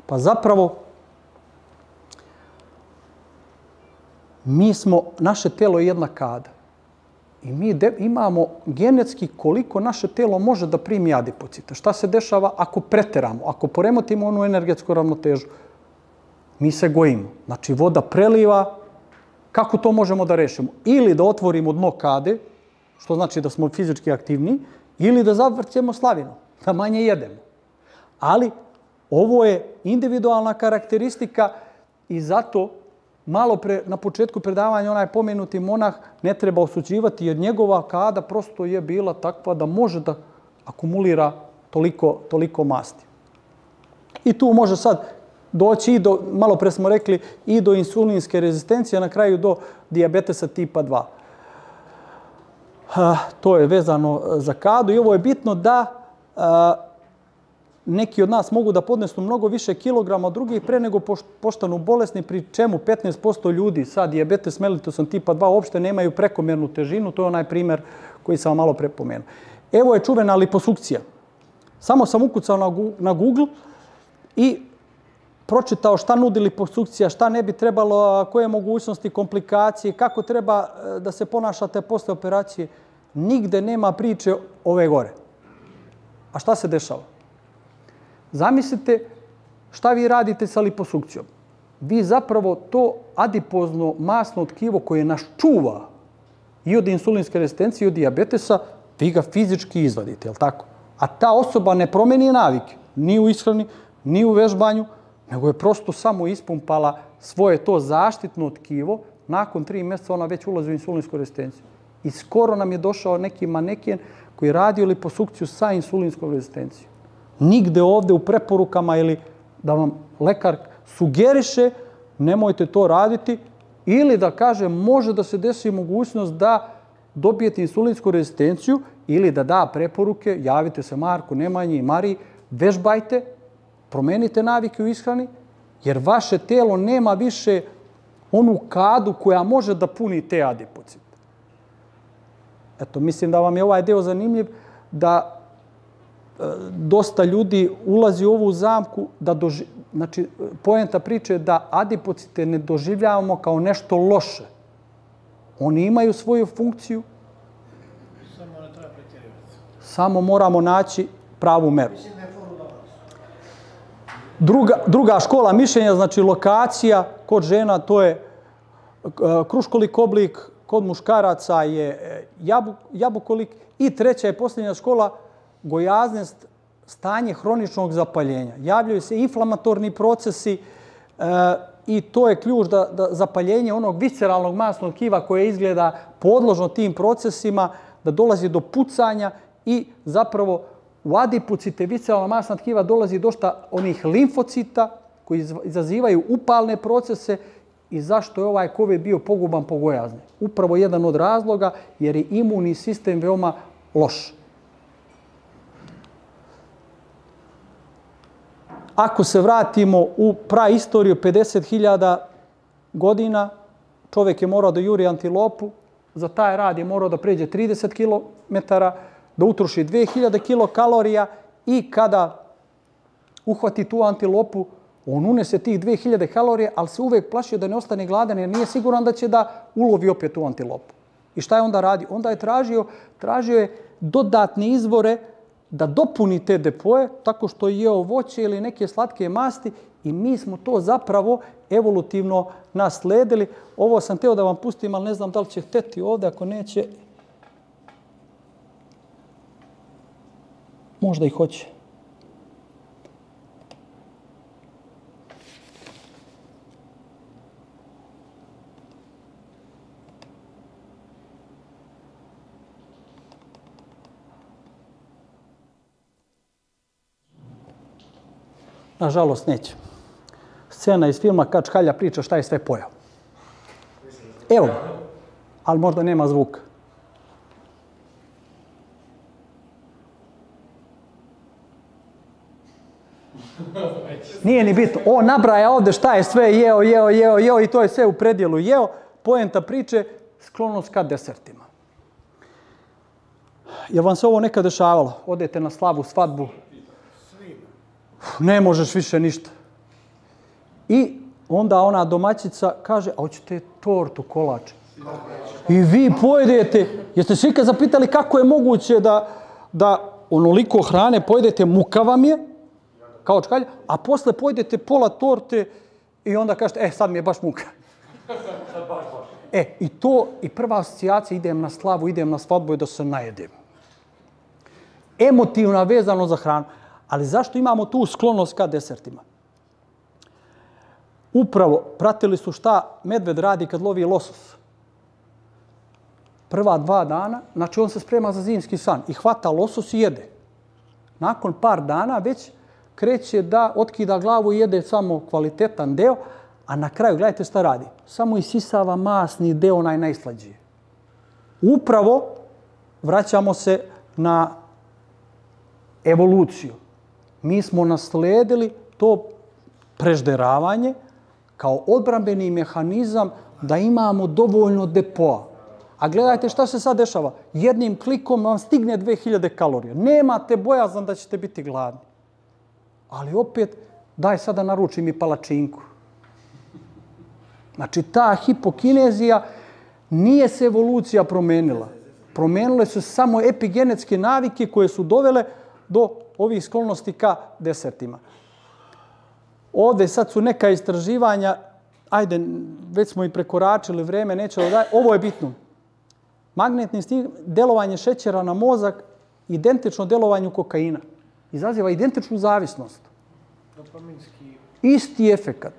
Pa zapravo mi smo, naše telo je jedna kada. I mi de, imamo genetski koliko naše telo može da primi adipocita. Šta se dešava ako preteramo, ako poremotimo onu energetsku ravnotežu? Mi se gojimo. Znači voda preliva, kako to možemo da rešimo? Ili da otvorimo dno kade, što znači da smo fizički aktivni, ili da zavrćemo slavinu, da manje jedemo. Ali ovo je individualna karakteristika i zato malo pre, na početku predavanja onaj pomenuti monah ne treba osuđivati jer njegova kada prosto je bila takva da može da akumulira toliko, toliko masti. I tu može sad doći i do, malo pre smo rekli, i do insulinske rezistencije, na kraju do diabetesa tipa 2. To je vezano za kadu i ovo je bitno da a, neki od nas mogu da podnesu mnogo više kilograma od drugih pre nego postanu bolesni, pri čemu 15% ljudi sa diabetes mellitusom tipa 2 uopšte nemaju prekomernu težinu. To je onaj primer koji sam vam malo pre pomenuo. Evo je čuvena liposukcija. Samo sam ukucao na, Google i pročitao šta nudi liposukcija, šta ne bi trebalo, koje mogućnosti, komplikacije, kako treba e, da se ponašate posle operacije. Nigde nema priče ove gore. A šta se dešava? Zamislite šta vi radite sa liposukcijom. Vi zapravo to adipozno masno tkivo koje nas čuva i od insulinske rezistencije i od diabetesa, vi ga fizički izvadite, je li tako? A ta osoba ne promeni navike, ni u ishrani, ni u vežbanju, nego je prosto samo ispumpala svoje to zaštitno tkivo, nakon tri mjeseca ona već ulazi u insulinsku rezistenciju. I skoro nam je došao neki maneken koji radi liposukciju sa insulinskom rezistencijom. Nigde ovde u preporukama ili da vam lekar sugeriše nemojte to raditi ili da kaže može da se desi mogućnost da dobijete insulinsku rezistenciju ili da da preporuke, javite se Marku, Nemanji i Mariji, vežbajte, promenite navike u ishrani, jer vaše telo nema više onu kadu koja može da puni te adipocite. Eto, mislim da vam je ovaj deo zanimljiv, da e, dosta ljudi ulazi u ovu zamku, da doži... znači, poenta priče je da adipocite ne doživljavamo kao nešto loše. Oni imaju svoju funkciju, Samo ne treba pretjerivati. samo moramo naći pravu meru. Mislim da Druga, druga škola mišljenja, znači lokacija kod žena, to je e, kruškolik oblik, kod muškaraca je e, jabu, jabukolik i treća je posljednja škola gojaznost, stanje hroničnog zapaljenja. Javljaju se inflamatorni procesi e, i to je ključ da, da zapaljenje onog visceralnog masnog kiva koje izgleda podložno tim procesima, da dolazi do pucanja i zapravo u adipucite visceralna masna tkiva dolazi dosta onih limfocita koji izazivaju upalne procese i zašto je ovaj COVID bio poguban po gojazne. Upravo jedan od razloga jer je imunni sistem veoma loš. Ako se vratimo u praistoriju 50.000 godina, čovjek je morao da juri antilopu, za taj rad je morao da pređe 30 km, da utroši 2000 kilokalorija i kada uhvati tu antilopu, on unese tih 2000 kalorija, ali se uvek plašio da ne ostane gladan jer nije siguran da će da ulovi opet tu antilopu. I šta je onda radio? Onda je tražio, tražio je dodatne izvore da dopuni te depoje tako što je jeo voće ili neke slatke masti i mi smo to zapravo evolutivno nasledili. Ovo sam teo da vam pustim, ali ne znam da li će hteti ovde, ako neće. Možda i hoće. Nažalost, neće. Scena iz filma kad Čkalja priča šta je sve pojao. Evo, ali možda nema zvuka. Nije ni bitno. On nabraja ovde šta je sve jeo, jeo, jeo, jeo i to je sve u predjelu jeo. Poenta priče, sklonost ka desertima. Je vam se ovo nekad dešavalo? Odete na slavu, svadbu, ne možeš više ništa. I onda ona domaćica kaže, a hoćete tortu, kolač. I vi pojedete, jeste se ikad zapitali kako je moguće da, da onoliko hrane pojedete, muka vam je, kao čkalja, a posle pojedete pola torte i onda kažete, e, sad mi je baš muka. E, i to, i prva asocijacija, idem na slavu, idem na svadbu i da se najedem. Emotivna vezano za hranu. Ali zašto imamo tu sklonost ka desertima? Upravo pratili su šta medved radi kad lovi losos. Prva dva dana, znači on se sprema za zimski san i hvata losos i jede. Nakon par dana već kreće da otkida glavu i jede samo kvalitetan deo, a na kraju, gledajte šta radi, samo isisava masni deo, onaj najslađiji. Upravo vraćamo se na evoluciju mi smo nasledili to prežderavanje kao odbrambeni mehanizam da imamo dovoljno depoa. A gledajte šta se sad dešava. Jednim klikom vam stigne 2000 kalorija. Nemate bojazan da ćete biti gladni. Ali opet, daj sada naruči mi palačinku. Znači, ta hipokinezija nije se evolucija promenila. Promenile su samo epigenetske navike koje su dovele do ovih sklonosti ka desertima. Ovde sad su neka istraživanja, ajde, već smo i prekoračili vreme, neće da daje, ovo je bitno. Magnetni stig, delovanje šećera na mozak, identično delovanju kokaina. Izaziva identičnu zavisnost. Dopaminski Isti efekat.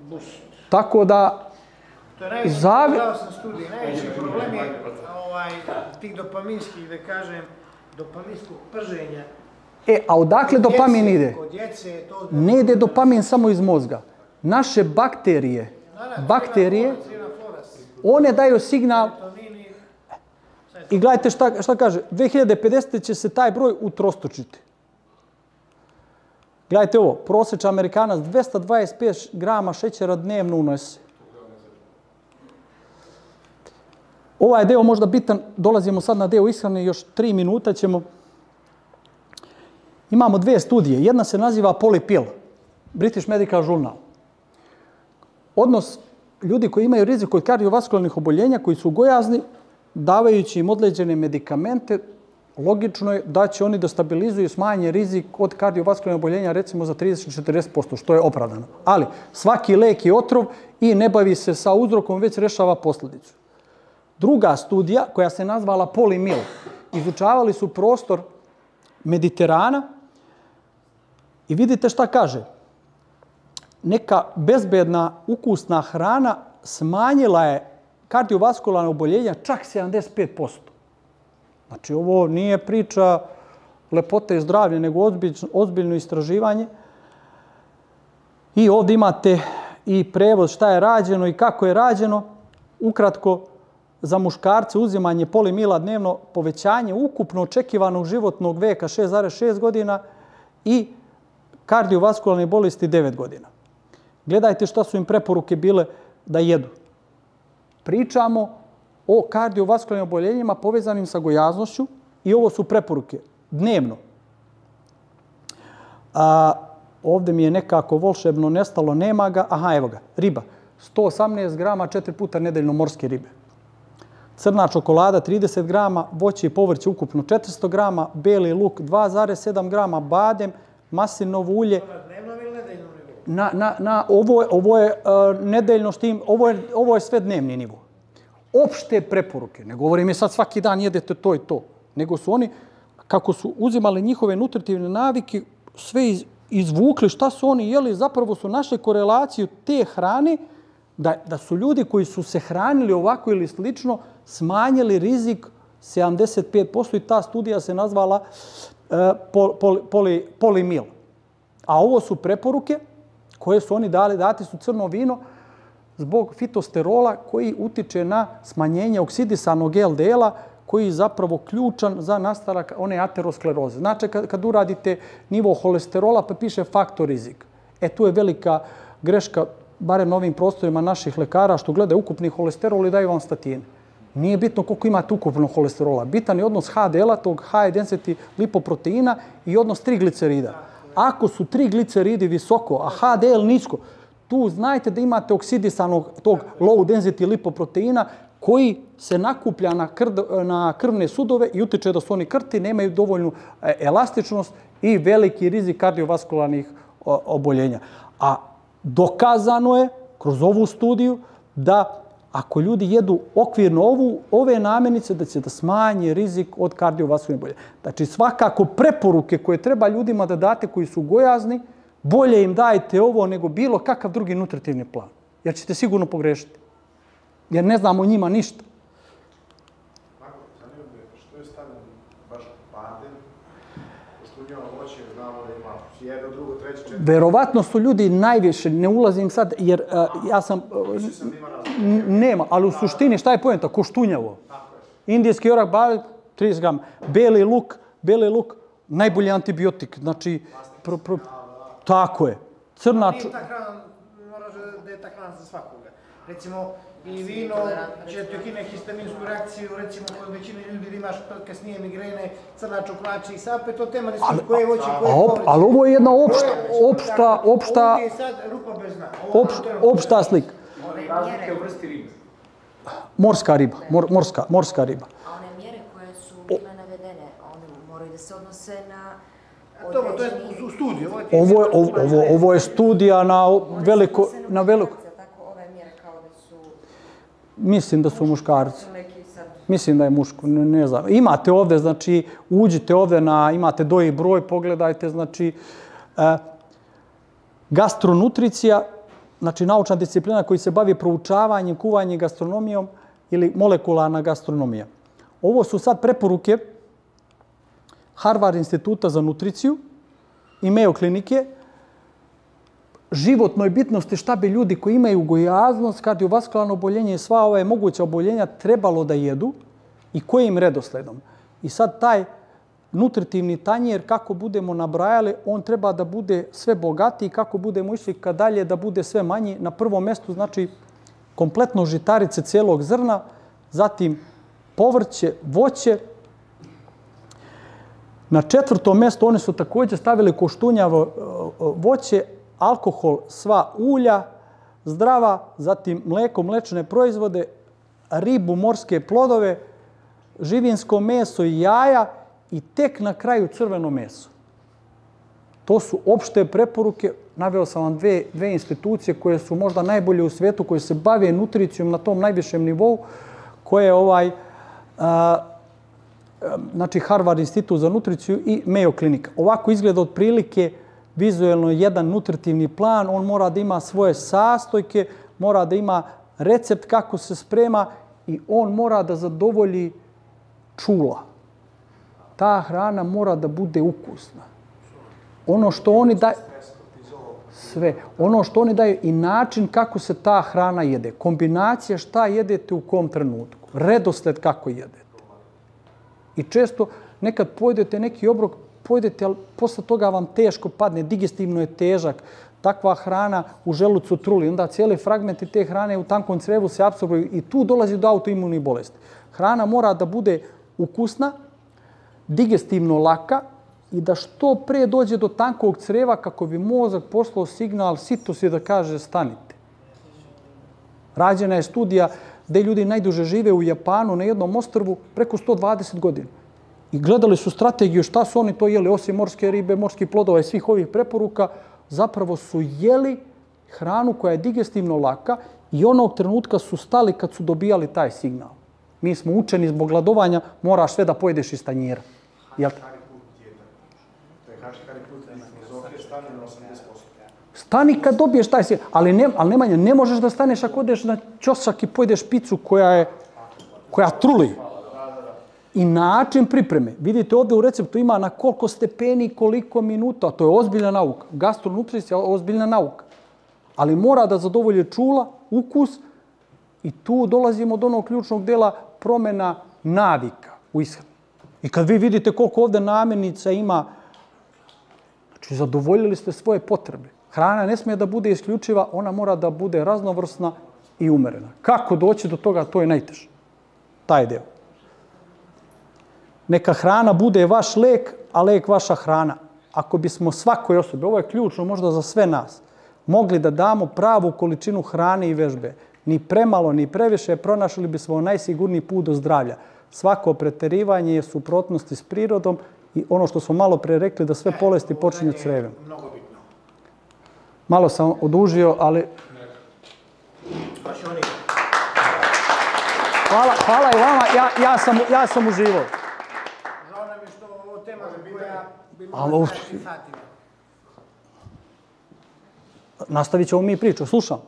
bus. Tako da, To je najveći, Zavi- Zavi... sam studij, najveći problem je ovaj, tih dopaminskih, da kažem, dopaminskog prženja. e, a odakle Kod dopamin djece- ide? Kod djece je to... Ne ide dopamin samo iz mozga. Naše bakterije, bakterije, Cijena flora, cijena one daju signal I gledajte šta, šta kaže, 2050. će se taj broj utrostočiti. Gledajte ovo, prosječan Amerikanac 225 grama šećera dnevno unose. Ovaj deo možda bitan, dolazimo sad na deo ishrane, još tri minuta ćemo. Imamo dve studije. Jedna se naziva Polypill, British Medical Journal. Odnos ljudi koji imaju rizik od kardiovaskularnih oboljenja, koji su gojazni, davajući im odleđene medikamente, logično je da će oni da stabilizuju smanje rizik od kardiovaskularnih oboljenja recimo za 30-40%, što je opravdano. Ali svaki lek je otrov i ne bavi se sa uzrokom, već rešava posledicu. Druga studija, koja se nazvala Polymil, izučavali su prostor Mediterana i vidite šta kaže. Neka bezbedna ukusna hrana smanjila je kardiovaskularne oboljenja čak 75%. Znači, ovo nije priča lepote i zdravlje, nego ozbiljno istraživanje. I ovdje imate i prevoz šta je rađeno i kako je rađeno. Ukratko, za muškarce uzimanje polimila dnevno povećanje ukupno očekivanog životnog veka 6,6 godina i kardiovaskularne bolesti 9 godina. Gledajte šta su im preporuke bile da jedu. Pričamo o kardiovaskularnim oboljenjima povezanim sa gojaznošću i ovo su preporuke dnevno. A, ovde mi je nekako volšebno nestalo, nema ga. Aha, evo ga, riba. 118 grama četiri puta nedeljno morske ribe. Crna čokolada 30 grama, voće i povrće ukupno 400 grama, beli luk 2,7 grama, badem, maslinovo ulje. Na, na, na, ovo, ovo je uh, nedeljno s tim, ovo je, ovo je sve dnevni nivo opšte preporuke. Ne govorim je sad svaki dan jedete to i to. Nego su oni, kako su uzimali njihove nutritivne navike, sve iz, izvukli šta su oni jeli, zapravo su našli korelaciju te hrane da, da su ljudi koji su se hranili ovako ili slično smanjili rizik 75% i ta studija se nazvala uh, pol, pol, poli, polimil. A ovo su preporuke koje su oni dali, dati su crno vino, zbog fitosterola koji utiče na smanjenje oksidisanog LDL-a koji je zapravo ključan za nastarak one ateroskleroze. Znači, kad uradite nivo holesterola, pa piše faktor rizik. E, tu je velika greška, barem na ovim prostorima naših lekara, što gleda ukupni holesterol i daju vam statine. Nije bitno koliko imate ukupno holesterola. Bitan je odnos HDL-a, tog high density lipoproteina i odnos triglicerida. Ako su trigliceridi visoko, a HDL nisko, tu znajte da imate oksidisanog tog low density lipoproteina koji se nakuplja na, krd, na krvne sudove i utiče da su oni krti, nemaju dovoljnu e, elastičnost i veliki rizik kardiovaskularnih oboljenja. A dokazano je kroz ovu studiju da ako ljudi jedu okvirno ovu, ove namirnice, da će da smanje rizik od kardiovaskularnih oboljenja. Znači svakako preporuke koje treba ljudima da date koji su gojazni, bolje im dajte ovo nego bilo kakav drugi nutritivni plan. Jer ćete sigurno pogrešiti. Jer ne znamo njima ništa. Marko, zanima me što je stavljeno baš badem, pošto u njima voće znamo da ima jedno, drugo, treće, četiri. Verovatno su ljudi najviše, ne ulazim sad, jer uh, ja sam... Da ima nema, ali u suštini šta je pojenta? Koštunjavo. Indijski badem, 30 grama. Beli luk, beli luk, najbolji antibiotik. Znači, pro, pro, Tako je. Crna... Nije ta hrana, moraš da je ta hrana za svakoga. Recimo, i vino će ti ukine histaminsku reakciju, recimo kod većine ljudi da imaš kasnije migrene, crna čoklača i sape, to tema da ali, koje voće, koje op, Ali ovo je jedna opšta, opšta, opšta, Ovdje je sad rupa bez dna. Ovo opšta, opšta slika. Razlike u vrsti ribe. Morska riba, mor, morska, morska riba. A one mjere koje su bile navedene, one moraju da se odnose na Dobro, to je u studiju. Ovo je, ovo, ovo, ovo je studija na veliko, na veliko. Tako ove mjere kao da su... Mislim da su muškarci. Mislim da je muško, ne, ne znam. Imate ovde, znači, uđite ovde na, imate doji broj, pogledajte, znači, e, gastronutricija, znači naučna disciplina koji se bavi proučavanjem, kuvanjem gastronomijom ili molekularna gastronomija. Ovo su sad preporuke Harvard instituta za nutriciju i Mayo klinike, životnoj bitnosti šta bi ljudi koji imaju gojaznost, kardiovaskularno oboljenje i sva ove moguće oboljenja trebalo da jedu i kojim redosledom. I sad taj nutritivni tanjer, kako budemo nabrajali, on treba da bude sve bogatiji, kako budemo išli kad dalje da bude sve manji. Na prvom mestu znači kompletno žitarice celog zrna, zatim povrće, voće. Na četvrto mjesto oni su također stavili koštunjavo e, voće, alkohol, sva ulja, zdrava, zatim mleko, mlečne proizvode, ribu, morske plodove, živinsko meso i jaja i tek na kraju crveno meso. To su opšte preporuke. Naveo sam vam dve, dve institucije koje su možda najbolje u svijetu, koje se bave nutricijom na tom najvišem nivou, koje je ovaj, a, znači Harvard institut za nutriciju i Mayo klinika. Ovako izgleda otprilike vizuelno jedan nutritivni plan. On mora da ima svoje sastojke, mora da ima recept kako se sprema i on mora da zadovolji čula. Ta hrana mora da bude ukusna. Ono što oni daju sve. Ono što oni daju i način kako se ta hrana jede. Kombinacija šta jedete u kom trenutku. Redosled kako jedete. I često nekad pojedete neki obrok, pojedete, ali posle toga vam teško padne, digestivno je težak, takva hrana u želucu truli, onda cijeli fragmenti te hrane u tankom crevu se absorbuju i tu dolazi do autoimunnih bolesti. Hrana mora da bude ukusna, digestivno laka i da što pre dođe do tankog creva kako bi mozak poslao signal sitosti da kaže stanite. Rađena je studija gde ljudi najduže žive u Japanu na jednom ostrvu preko 120 godina. I gledali su strategiju šta su oni to jeli, osim morske ribe, morskih plodova i svih ovih preporuka, zapravo su jeli hranu koja je digestivno laka i onog trenutka su stali kad su dobijali taj signal. Mi smo učeni zbog gladovanja, moraš sve da pojedeš iz tanjira. Jel? Stani kad dobiješ taj signal. Ali, ne, ali Nemanja, ne možeš da staneš ako odeš na čosak i pojedeš picu koja je koja truli. I način pripreme. Vidite ovdje u receptu ima na koliko stepeni, koliko minuta. To je ozbiljna nauka. Gastronutricija je ozbiljna nauka. Ali mora da zadovolje čula, ukus i tu dolazimo do onog ključnog dela promjena navika u ishrani. I kad vi vidite koliko ovdje namirnica ima, znači zadovoljili ste svoje potrebe. Hrana ne smije da bude isključiva, ona mora da bude raznovrsna i umerena. Kako doći do toga, to je najteže. Taj deo. Neka hrana bude vaš lek, a lek vaša hrana. Ako bismo svakoj osobi, ovo je ključno možda za sve nas, mogli da damo pravu količinu hrane i vežbe, ni premalo, ni previše, pronašli bismo najsigurniji put do zdravlja. Svako preterivanje je suprotnosti s prirodom i ono što smo malo pre rekli da sve bolesti počinju crevem. Malo sam odužio, ali hvala, hvala i vama, ja, ja, sam, ja sam uživao. Je tema koja bi mogla satima. Nastavit ćemo mi priču, slušam.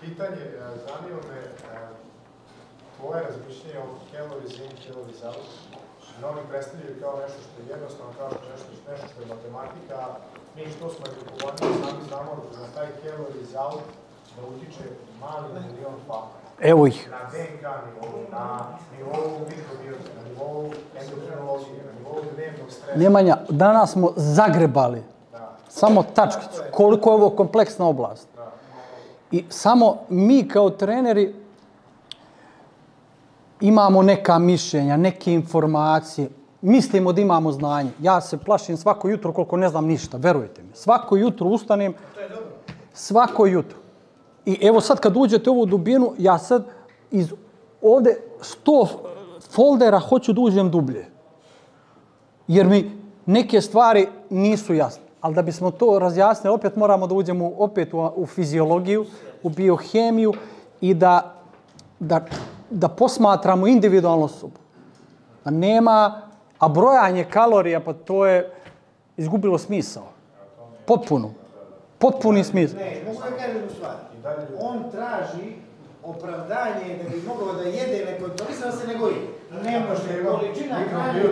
Pitanje, e, zanima me e, tvoje razmišljenje o calories in, calories out. Mnogi predstavljaju kao nešto što je jednostavno, kao što nešto, nešto što je matematika. Mi što smo edukovani, sami znamo da na taj calories out da utiče mali milion faktora. Evo ih. Na DNK nivou, na nivou mikrobiota, na nivou endokrinologije, na nivou dnevnog stresa. Nemanja, danas smo zagrebali. Samo tačkicu. Koliko je ovo kompleksna oblast. I samo mi kao treneri imamo neka mišljenja, neke informacije. Mislimo da imamo znanje. Ja se plašim svako jutro koliko ne znam ništa, verujte mi. Svako jutro ustanem, svako jutro. I evo sad kad uđete u ovu dubinu, ja sad iz ovde sto foldera hoću da uđem dublje. Jer mi neke stvari nisu jasne. Ali da bismo to razjasnili, opet moramo da uđemo opet u, u fiziologiju, u biohemiju i da, da, da posmatramo individualnu osobu. A nema, a brojanje kalorija, pa to je izgubilo smisao. Potpuno. Potpuni smisao. Ne, mogu da kažem jednu stvar. On traži opravdanje da bi mogao da jede nekontrolisano da se ne goji. Ne može, količina hrane.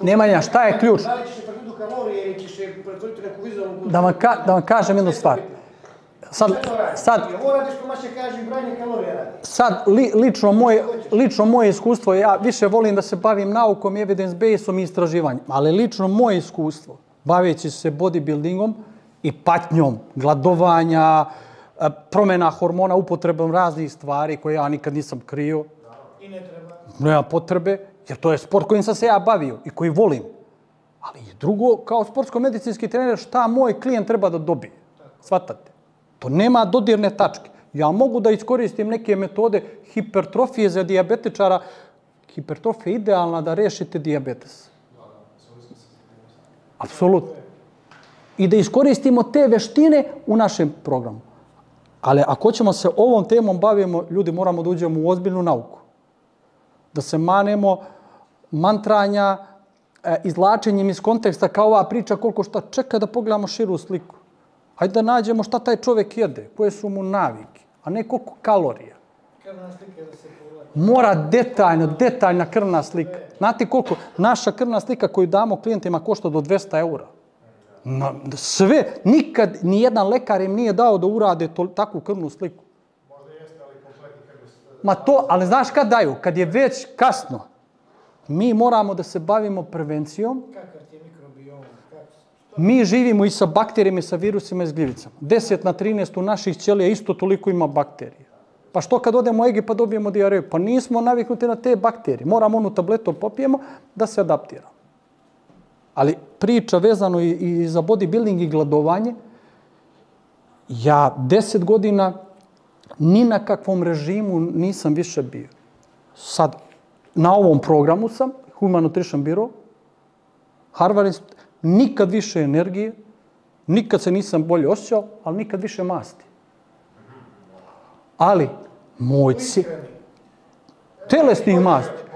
Nemanja, šta je ključ? Da li ćeš pretvoriti kalorije ili ćeš pretvoriti neku vizualnu Da vam, ka, da vam kažem jednu stvar. Sad, sad, sad li, lično, moje, lično moje iskustvo, ja više volim da se bavim naukom, evidence-baseom i istraživanjem, ali lično moje iskustvo, baveći se bodybuildingom i patnjom, gladovanja, e, promjena hormona, upotrebom raznih stvari koje ja nikad nisam krio, I ne treba. nema potrebe, jer to je sport kojim sam se ja bavio i koji volim. Ali drugo, kao sportsko-medicinski trener, šta moj klijent treba da dobije? Svatate. To nema dodirne tačke. Ja mogu da iskoristim neke metode hipertrofije za diabetičara. Hipertrofija je idealna da rešite diabetes. Apsolutno. I da iskoristimo te veštine u našem programu. Ali ako ćemo se ovom temom bavimo, ljudi moramo da uđemo u ozbiljnu nauku. Da se manemo mantranja, e, izlačenjem iz konteksta kao ova priča koliko šta čeka da pogledamo širu sliku. Hajde da nađemo šta taj čovek jede, koje su mu navike, a ne koliko kalorija. Da. Mora detaljno, detaljna krvna slika. Znate koliko naša krvna slika koju damo klijentima košta do 200 eura? Na, sve, nikad ni jedan lekar im nije dao da urade to, takvu krvnu sliku. Možda jeste, ali kompletni krvni Ma to, ali znaš kad daju? Kad je već kasno. Mi moramo da se bavimo prevencijom. Kakav ti je mikrobiom? Kako? Mi živimo i sa bakterijama i sa virusima i s gljivicama. 10 na 13 u naših ćelija isto toliko ima bakterije. Pa što kad odemo u Egipat dobijemo dijareju? Pa nismo naviknuti na te bakterije. Moramo onu tabletu popijemo da se adaptiramo. Ali priča vezano i, i za bodybuilding i gladovanje, ja 10 godina ni na kakvom režimu nisam više bio. Sad, na ovom programu sam, Human Nutrition Bureau, Harvard nikad više energije, nikad se nisam bolje osjećao, ali nikad više masti. Ali, moj cilj, telesnih masti,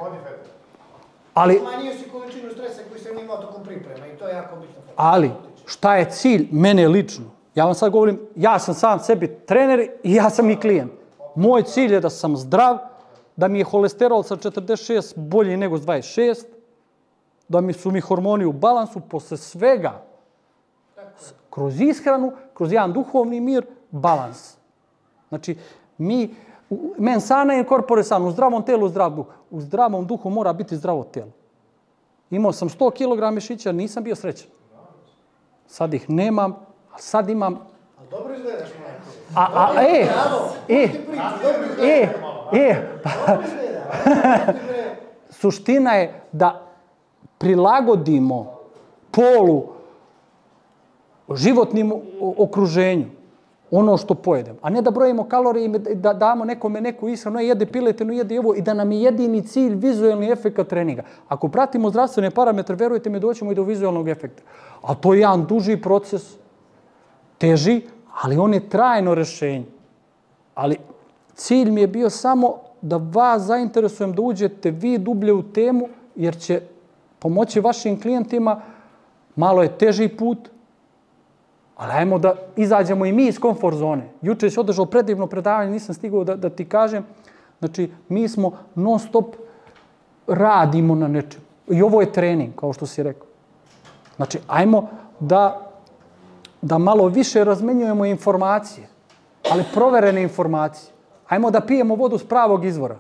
ali Smanjio si količinu stresa koju sam imao tokom priprema i to je jako bitno. Ali, šta je cilj mene lično? Ja vam sad govorim, ja sam sam sebi trener i ja sam i klijent. Moj cilj je da sam zdrav, da mi je holesterol sa 46 bolji nego s 26, da mi su mi hormoni u balansu, posle svega, kroz ishranu, kroz jedan duhovni mir, balans. Znači, mi, men sana in corpore sano, u zdravom telu, zdrav duh. U zdravom duhu mora biti zdravo telo. Imao sam 100 kg mišića, nisam bio srećan. Sad ih nemam, a sad imam... Ali dobro izgledaš. A, a, e, e, e, e, suština je da prilagodimo polu životnim okruženju ono što pojedemo. A ne da brojimo kalorije i da damo nekome neku ishranu, ne jede piletinu, jede ovo i da nam je jedini cilj vizualni efekt treninga. Ako pratimo zdravstvene parametre, verujte mi, doćemo i do vizualnog efekta. A to je jedan duži proces, teži, ali on je trajno rešenje. Ali cilj mi je bio samo da vas zainteresujem da uđete vi dublje u temu, jer će pomoći vašim klijentima. Malo je teži put, ali ajmo da izađemo i mi iz komfort zone. Juče se održao predivno predavanje, nisam stigao da, da ti kažem. Znači, mi smo non stop radimo na nečem. I ovo je trening, kao što si rekao. Znači, ajmo da da malo više razmenjujemo informacije, ali proverene informacije. Ajmo da pijemo vodu s pravog izvora.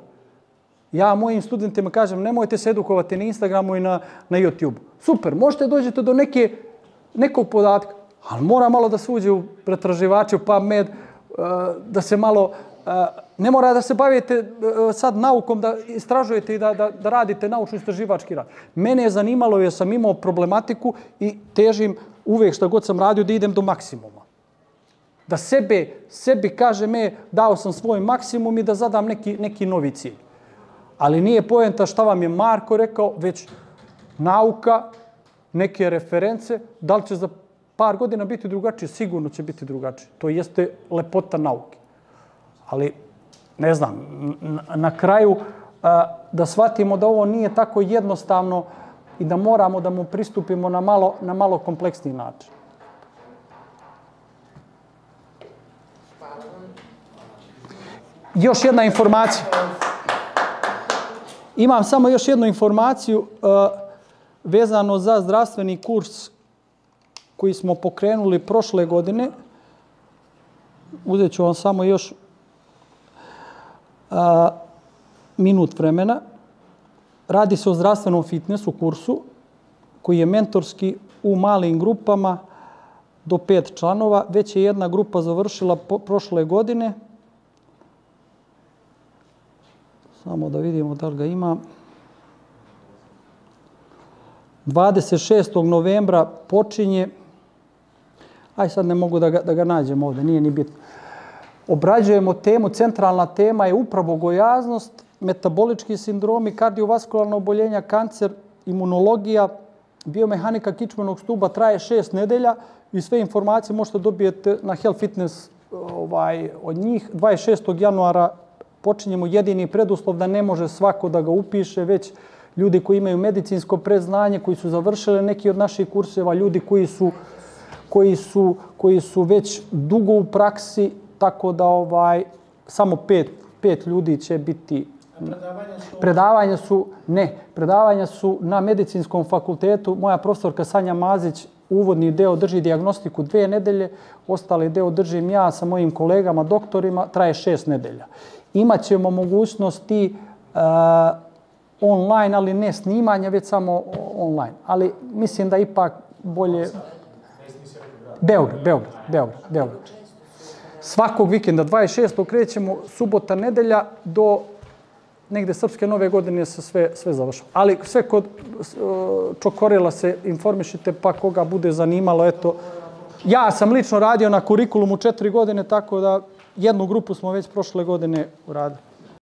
Ja mojim studentima kažem, nemojte se edukovati na Instagramu i na, na YouTube. Super, možete dođete do neke, nekog podatka, ali mora malo da se uđe u pretraživače, pa med, da se malo, ne mora da se bavite sad naukom, da istražujete i da, da, da radite naučno-istraživački rad. Mene je zanimalo jer sam imao problematiku i težim uvek šta god sam radio da idem do maksimuma. Da sebe, sebi kažem, e, dao sam svoj maksimum i da zadam neki, neki novi cilj. Ali nije poenta šta vam je Marko rekao, već nauka, neke reference, da li će za par godina biti drugačije, sigurno će biti drugačije. To jeste lepota nauke. Ali, ne znam, na, kraju da shvatimo da ovo nije tako jednostavno i da moramo da mu pristupimo na malo, na malo kompleksniji način. Još jedna informacija. Imam samo još jednu informaciju vezano za zdravstveni kurs koji smo pokrenuli prošle godine. Uzet ću vam samo još uh, minut vremena. Radi se o zdravstvenom fitnessu kursu koji je mentorski u malim grupama do pet članova. Već je jedna grupa završila po, prošle godine. Samo da vidimo da li ga ima. 26. novembra počinje, aj sad ne mogu da ga, da ga nađem ovdje, nije ni bitno. Obrađujemo temu, centralna tema je upravo gojaznost, metabolički sindromi, kardiovaskularno oboljenja, kancer, imunologija, biomehanika kičmenog stuba traje šest nedelja i sve informacije možete dobijete na Health Fitness ovaj, od njih. 26. januara počinjemo jedini preduslov da ne može svako da ga upiše, već ljudi koji imaju medicinsko preznanje, koji su završili neki od naših kurseva, ljudi koji su, koji su, koji su već dugo u praksi, tako da ovaj samo pet, pet ljudi će biti Predavanja su... Predavanja su, ne, predavanja su na medicinskom fakultetu. Moja profesorka Sanja Mazić uvodni deo drži diagnostiku dve nedelje, ostali deo držim ja sa mojim kolegama, doktorima, traje šest nedelja. Imaćemo mogućnosti uh, online, ali ne snimanja, već samo online. Ali mislim da ipak bolje... Beograd, Beograd, Beograd, Beograd. Svakog vikenda, 26. krećemo, subota, nedelja, do negde srpske nove godine se sve, sve završava. Ali sve kod Čokorela se informišite, pa koga bude zanimalo, eto. Ja sam lično radio na kurikulumu četiri godine, tako da jednu grupu smo već prošle godine uradili.